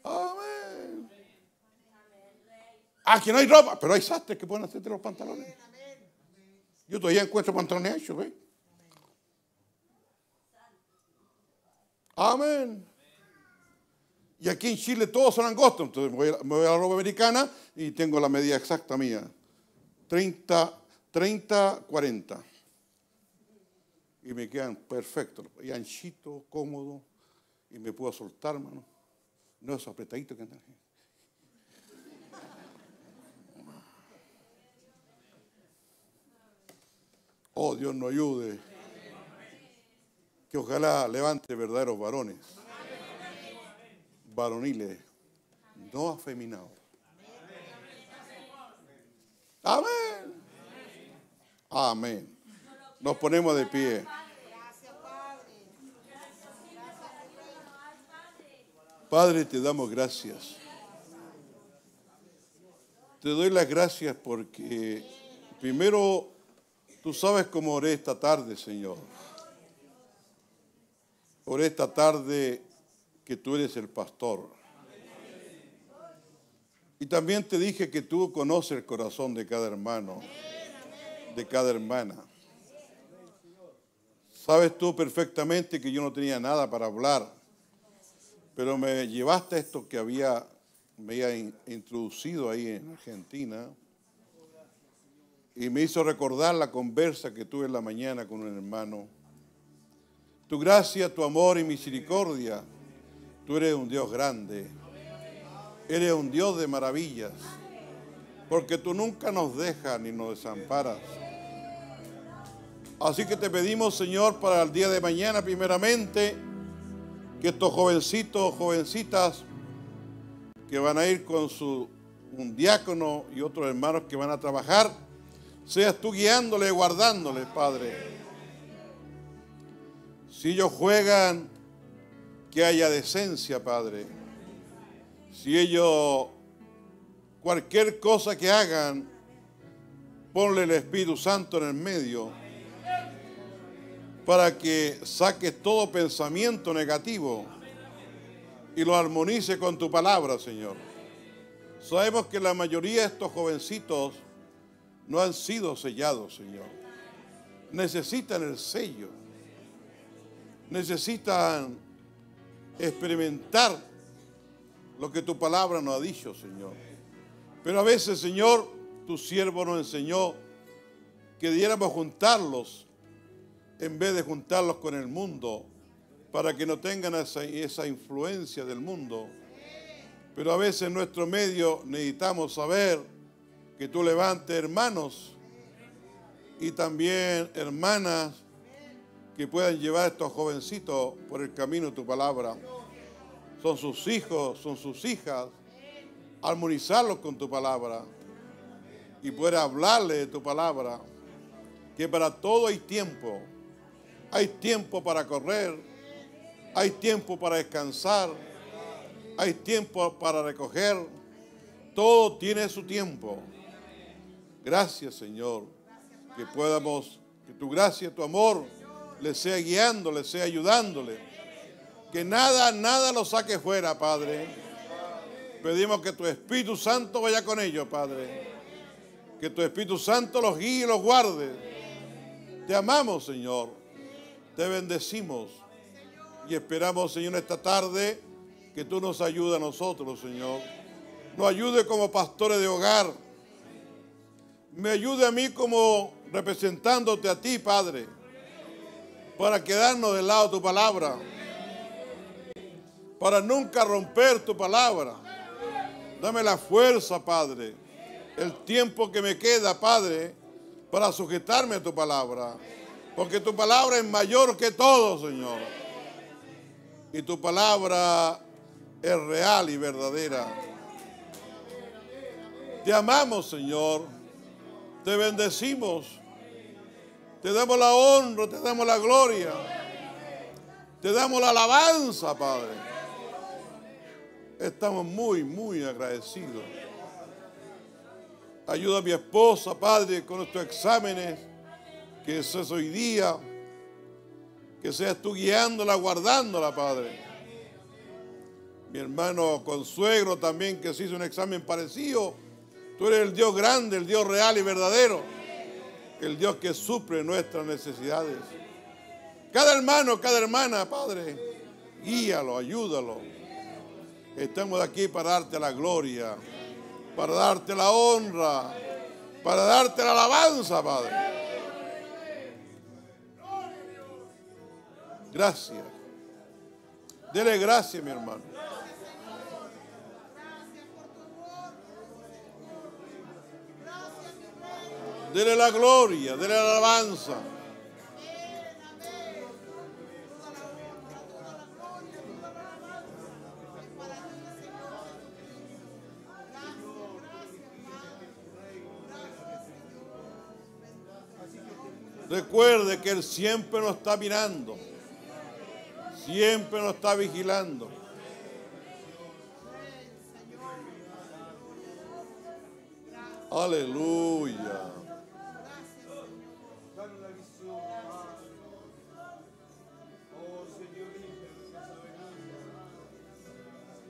Speaker 3: Amén. Aquí no hay ropa, pero hay sastres que pueden hacerte los pantalones. Yo todavía encuentro pantalones hechos, ¿ves? Amén. Y aquí en Chile todos son angostos. Entonces me voy, a, me voy a la ropa americana y tengo la medida exacta mía. 30, 30, 40 y me quedan perfectos, y anchito, cómodo, y me puedo soltar, mano. No es apretadito que andan. Oh, Dios nos ayude. Que ojalá levante verdaderos varones. Varoniles, no afeminados. Amén. Amén. Nos ponemos de pie. Padre, te damos gracias. Te doy las gracias porque primero tú sabes cómo oré esta tarde, Señor. Oré esta tarde que tú eres el pastor. Y también te dije que tú conoces el corazón de cada hermano, de cada hermana. Sabes tú perfectamente que yo no tenía nada para hablar, pero me llevaste esto que había, me había introducido ahí en Argentina y me hizo recordar la conversa que tuve en la mañana con un hermano. Tu gracia, tu amor y misericordia, tú eres un Dios grande, eres un Dios de maravillas, porque tú nunca nos dejas ni nos desamparas. Así que te pedimos, Señor, para el día de mañana, primeramente, que estos jovencitos, jovencitas, que van a ir con su un diácono y otros hermanos que van a trabajar, seas tú guiándole, guardándole, Padre. Si ellos juegan, que haya decencia, Padre. Si ellos, cualquier cosa que hagan, ponle el Espíritu Santo en el medio para que saques todo pensamiento negativo y lo armonice con tu palabra, Señor. Sabemos que la mayoría de estos jovencitos no han sido sellados, Señor. Necesitan el sello. Necesitan experimentar lo que tu palabra nos ha dicho, Señor. Pero a veces, Señor, tu siervo nos enseñó que diéramos juntarlos en vez de juntarlos con el mundo para que no tengan esa, influencia del mundo. Pero a veces en nuestro medio necesitamos saber que tú levantes hermanos y también hermanas que puedan llevar a estos jovencitos por el camino de tu palabra. Son sus hijos, son sus hijas. Armonizarlos con tu palabra y poder hablarle de tu palabra. Que para todo hay tiempo Hay tiempo para correr, hay tiempo para descansar, hay tiempo para recoger. Todo tiene su tiempo. Gracias, Señor, que podamos, que tu gracia, tu amor, le sea guiando, le sea ayudándole. Que nada, nada lo saque fuera, Padre. Pedimos que tu Espíritu Santo vaya con ellos, Padre. Que tu Espíritu Santo los guíe y los guarde. Te amamos, Señor. Te bendecimos. Y esperamos, Señor, esta tarde que tú nos ayudes a nosotros, Señor. Nos ayude como pastores de hogar. Me ayude a mí como representándote a ti, Padre para quedarnos del lado de tu palabra, para nunca romper tu palabra. Dame la fuerza, Padre, el tiempo que me queda, Padre, para sujetarme a tu palabra, porque tu palabra es mayor que todo, Señor. Y tu palabra es real y verdadera. Te amamos, Señor. Te bendecimos. Te damos la honra, te damos la gloria. Te damos la alabanza, Padre. Estamos muy, muy agradecidos. Ayuda a mi esposa, Padre, con estos exámenes. Que es hoy día. Que seas tú guiándola, guardándola, Padre. Mi hermano consuegro también que se hizo un examen parecido. Tú eres el Dios grande, el Dios real y verdadero el Dios que suple nuestras necesidades. Cada hermano, cada hermana, Padre, guíalo, ayúdalo. Estamos aquí para darte la gloria, para darte la honra, para darte la alabanza, Padre. Gracias. Dele gracias, mi hermano. Dele la gloria, dele la alabanza. Recuerde que Él siempre nos está mirando, siempre nos está vigilando. Aleluya.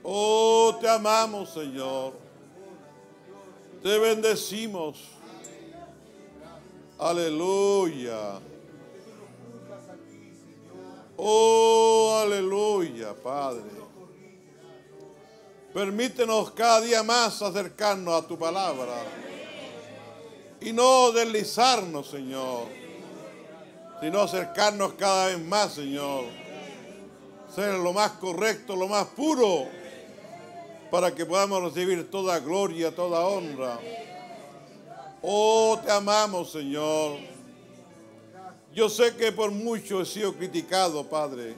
Speaker 3: Oh, te amamos, Señor. Te bendecimos. Aleluya. Oh, aleluya, Padre. Permítenos cada día más acercarnos a tu palabra y no deslizarnos, Señor, sino acercarnos cada vez más, Señor. Ser lo más correcto, lo más puro para que podamos recibir toda gloria, toda honra. Oh, te amamos, Señor. Yo sé que por mucho he sido criticado, Padre,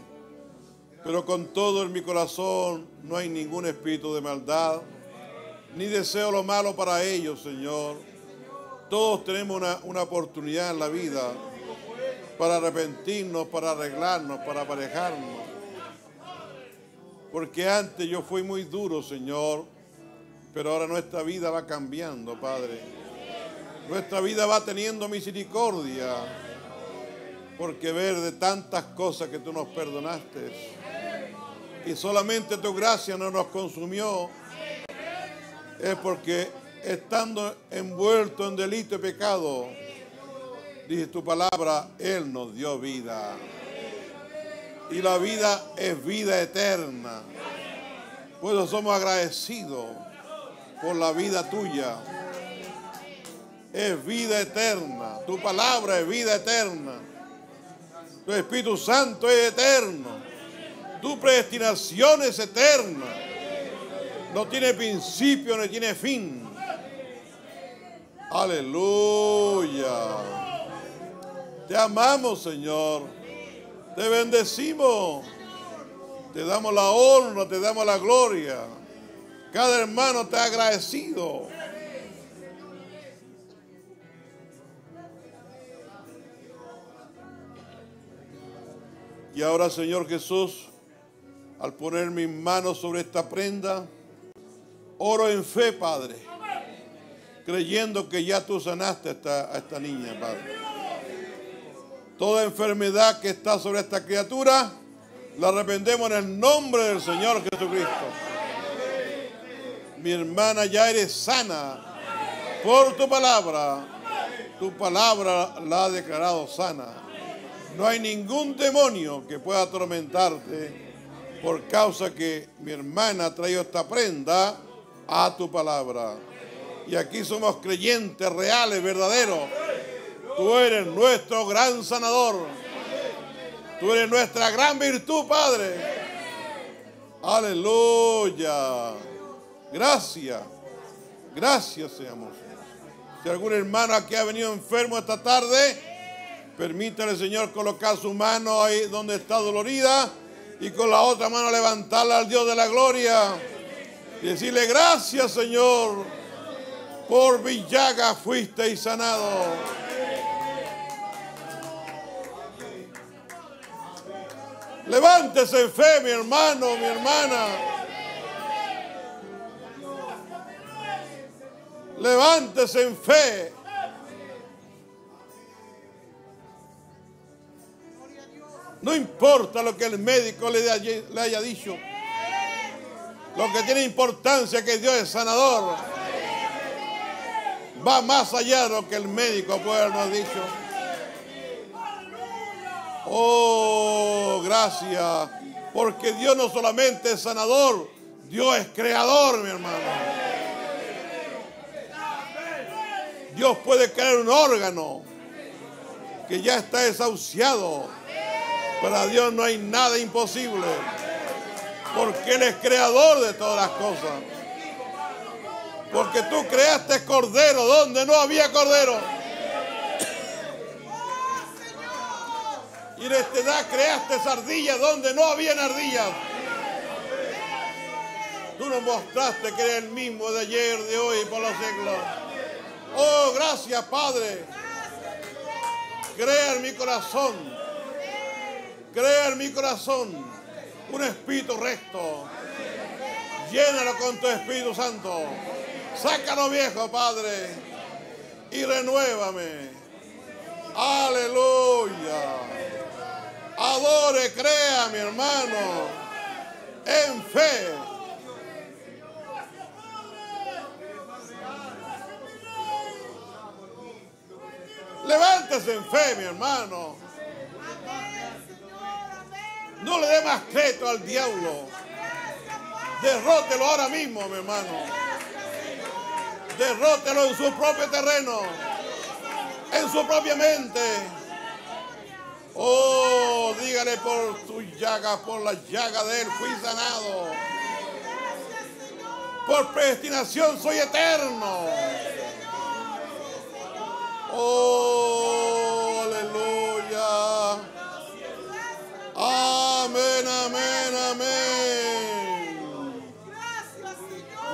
Speaker 3: pero con todo en mi corazón no hay ningún espíritu de maldad, ni deseo lo malo para ellos, Señor. Todos tenemos una, una oportunidad en la vida para arrepentirnos, para arreglarnos, para aparejarnos. Porque antes yo fui muy duro, Señor, pero ahora nuestra vida va cambiando, Padre. Nuestra vida va teniendo misericordia, porque ver de tantas cosas que tú nos perdonaste y solamente tu gracia no nos consumió, es porque estando envuelto en delito y pecado, dice tu palabra, Él nos dio vida y la vida es vida eterna. Pues somos agradecidos por la vida tuya. Es vida eterna. Tu palabra es vida eterna. Tu Espíritu Santo es eterno. Tu predestinación es eterna. No tiene principio ni tiene fin. Aleluya. Te amamos, Señor. Te bendecimos. Te damos la honra, te damos la gloria. Cada hermano te ha agradecido. Y ahora, Señor Jesús, al poner mis manos sobre esta prenda, oro en fe, Padre, creyendo que ya tú sanaste a esta, a esta niña, Padre. Toda enfermedad que está sobre esta criatura, la arrependemos en el nombre del Señor Jesucristo. Mi hermana ya eres sana por tu palabra. Tu palabra la ha declarado sana. No hay ningún demonio que pueda atormentarte por causa que mi hermana ha traído esta prenda a tu palabra. Y aquí somos creyentes reales, verdaderos. Tú eres nuestro gran sanador. Tú eres nuestra gran virtud, Padre. Aleluya. Gracias. Gracias, seamos. Si algún hermano aquí ha venido enfermo esta tarde, permítale, Señor, colocar su mano ahí donde está dolorida y con la otra mano levantarla al Dios de la gloria y decirle gracias, Señor, por Villaga fuiste y sanado. Levántese en fe, mi hermano, mi hermana. Levántese en fe. No importa lo que el médico le, haya dicho. Lo que tiene importancia es que Dios es sanador. Va más allá de lo que el médico puede habernos dicho. Oh, gracias. Porque Dios no solamente es sanador, Dios es creador, mi hermano. Dios puede crear un órgano que ya está desahuciado. Para Dios no hay nada imposible. Porque Él es creador de todas las cosas. Porque tú creaste cordero donde no había cordero. Y en esta edad creaste ardillas donde no habían ardillas. Tú nos mostraste que eres el mismo de ayer, de hoy y por los siglos. Oh, gracias, Padre. Crea en mi corazón. Crea en mi corazón un espíritu recto. Llénalo con tu Espíritu Santo. Sácalo viejo, Padre. Y renuévame. Aleluya. Adore, crea, mi hermano. En fe. Levántese en fe, mi hermano. No le dé más crédito al diablo. Derrótelo ahora mismo, mi hermano. Derrótelo en su propio terreno. En su propia mente. Oh, dígale por tu llaga, por la llaga de él fui sanado. Por predestinación soy eterno. Oh, aleluya. Amén, amén, amén.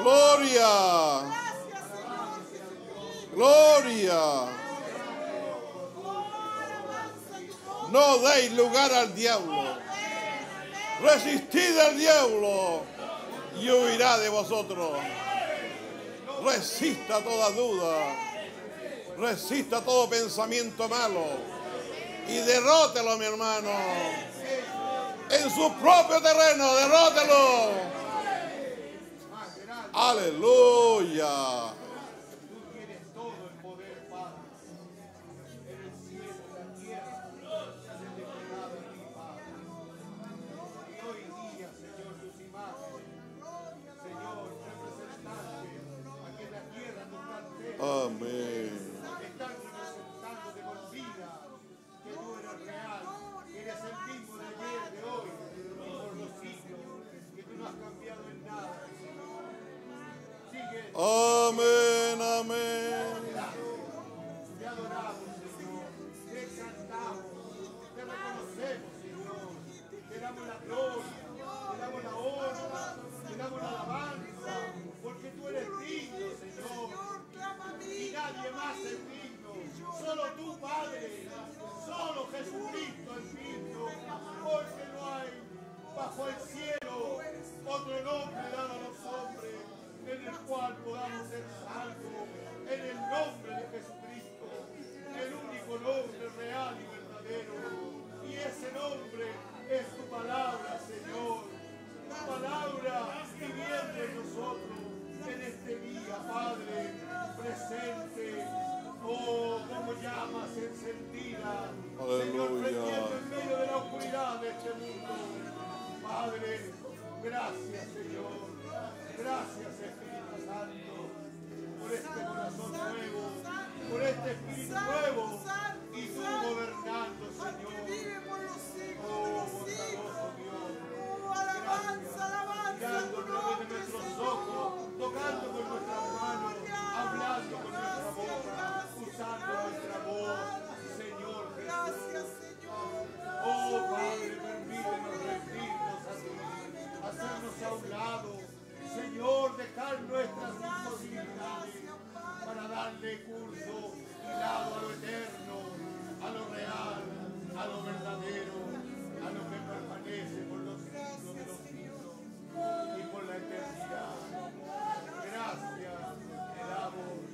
Speaker 3: Gloria. Gloria. No deis lugar al diablo. Resistid al diablo y huirá de vosotros. Resista toda duda. Resista todo pensamiento malo. Y derrótelo, mi hermano. En su propio terreno, derrótelo. Aleluya.
Speaker 4: Podamos ser salvos en el nombre de Jesucristo, el único nombre real y verdadero. Y ese nombre es tu palabra, Señor. Tu palabra viviendo en nosotros en este día, Padre, presente. Oh, como llamas encendida. Señor, en medio de la oscuridad de este mundo. Padre, gracias, Señor. Gracias, Espíritu Santo, por este corazón nuevo, por este Espíritu nuevo. Y tú gobernando, Señor.
Speaker 5: Señor,
Speaker 4: dejar nuestras imposibilidades para darle curso y lado a lo eterno, a lo real, a lo verdadero, a lo que permanece por los siglos de los siglos y por la eternidad. Gracias, te damos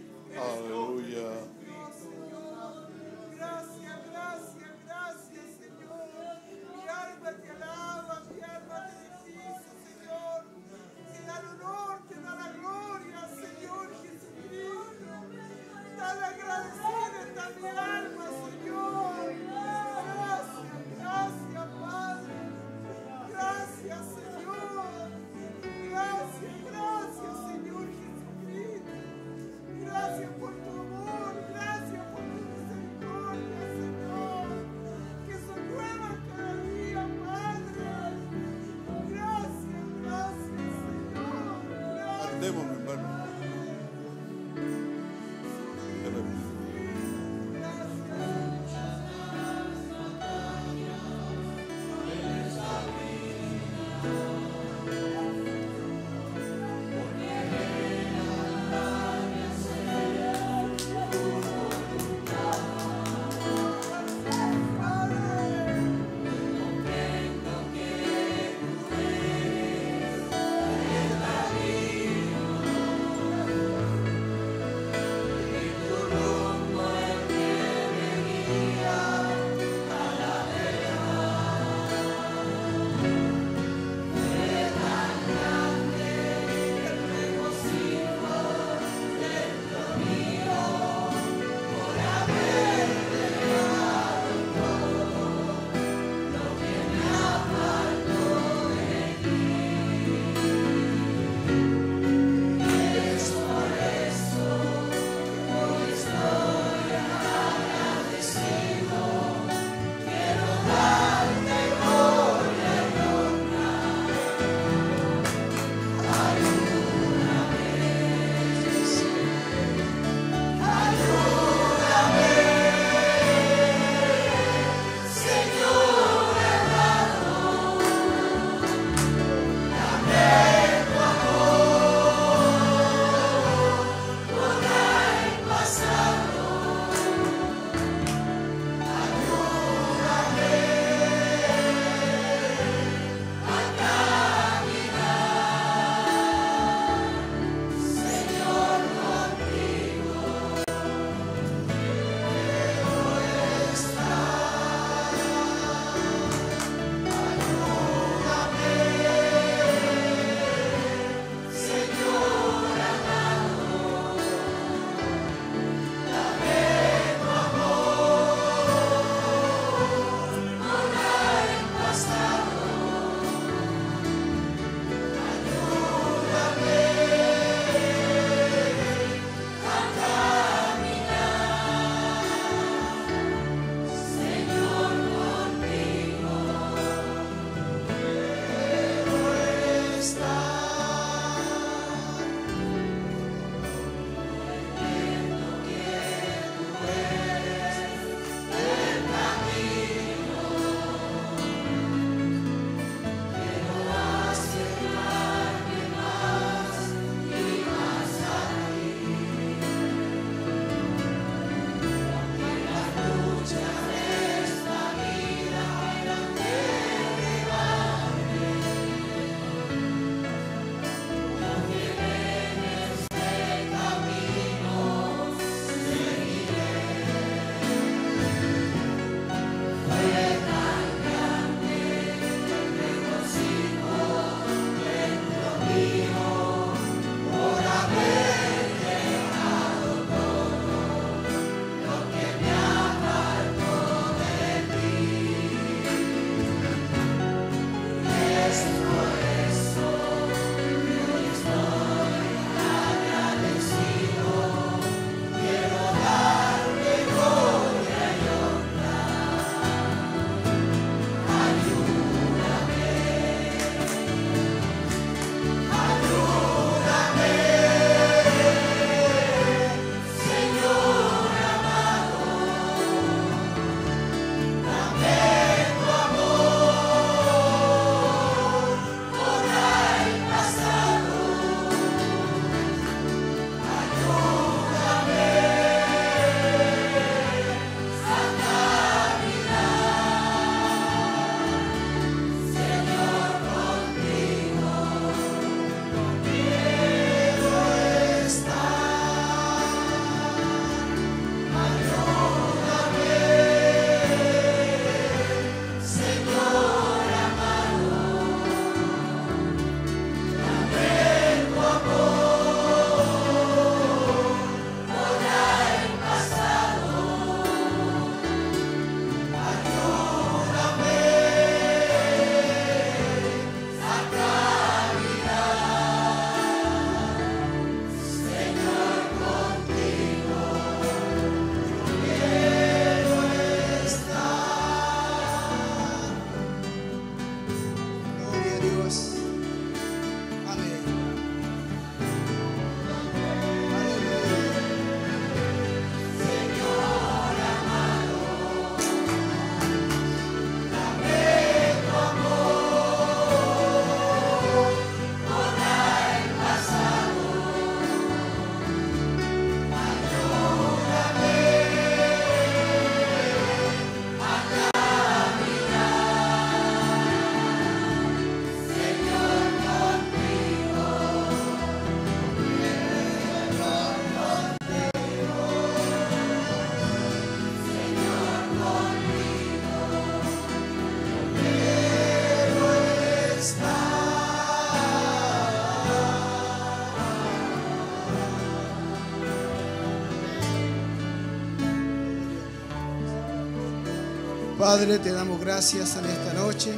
Speaker 5: Padre, te damos gracias en esta noche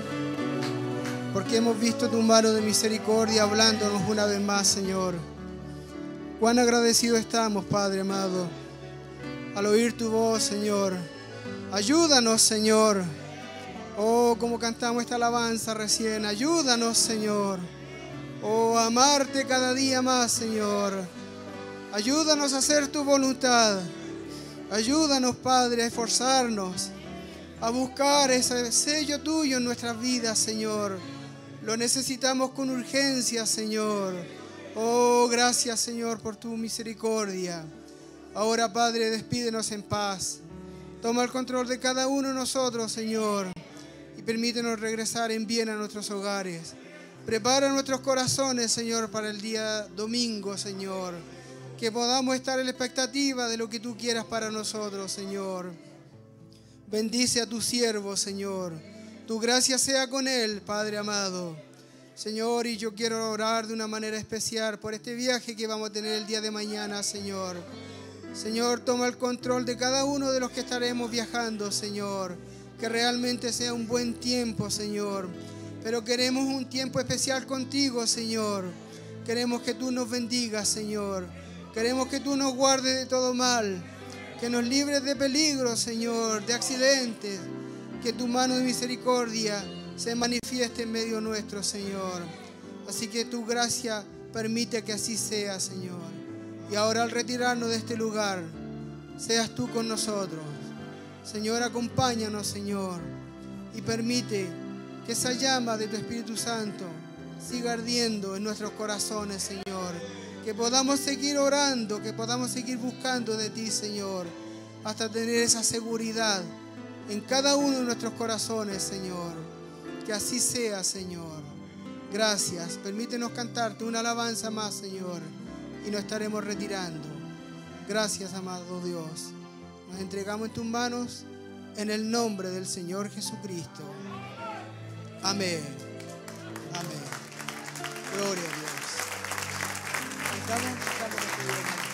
Speaker 5: porque hemos visto tu mano de misericordia hablándonos una vez más, Señor. Cuán agradecidos estamos, Padre amado, al oír tu voz, Señor. Ayúdanos, Señor. Oh, como cantamos esta alabanza recién. Ayúdanos, Señor. Oh, amarte cada día más, Señor. Ayúdanos a hacer tu voluntad. Ayúdanos, Padre, a esforzarnos, a buscar ese sello tuyo en nuestras vidas, Señor. Lo necesitamos con urgencia, Señor. Oh, gracias, Señor, por tu misericordia. Ahora, Padre, despídenos en paz. Toma el control de cada uno de nosotros, Señor, y permítenos regresar en bien a nuestros hogares. Prepara nuestros corazones, Señor, para el día domingo, Señor. Que podamos estar en la expectativa de lo que tú quieras para nosotros, Señor. Bendice a tu siervo, Señor. Tu gracia sea con él, Padre amado. Señor, y yo quiero orar de una manera especial por este viaje que vamos a tener el día de mañana, Señor. Señor, toma el control de cada uno de los que estaremos viajando, Señor. Que realmente sea un buen tiempo, Señor. Pero queremos un tiempo especial contigo, Señor. Queremos que tú nos bendigas, Señor. Queremos que tú nos guardes de todo mal. Que nos libres de peligro, Señor, de accidentes. Que tu mano de misericordia se manifieste en medio nuestro, Señor. Así que tu gracia permite que así sea, Señor. Y ahora al retirarnos de este lugar, seas tú con nosotros. Señor, acompáñanos, Señor. Y permite que esa llama de tu Espíritu Santo siga ardiendo en nuestros corazones, Señor. Que podamos seguir orando, que podamos seguir buscando de ti, Señor, hasta tener esa seguridad en cada uno de nuestros corazones, Señor. Que así sea, Señor. Gracias. Permítenos cantarte una alabanza más, Señor, y nos estaremos retirando. Gracias, amado Dios. Nos entregamos en tus manos en el nombre del Señor Jesucristo. Amén. Amén. Gloria a Dios. Estamos,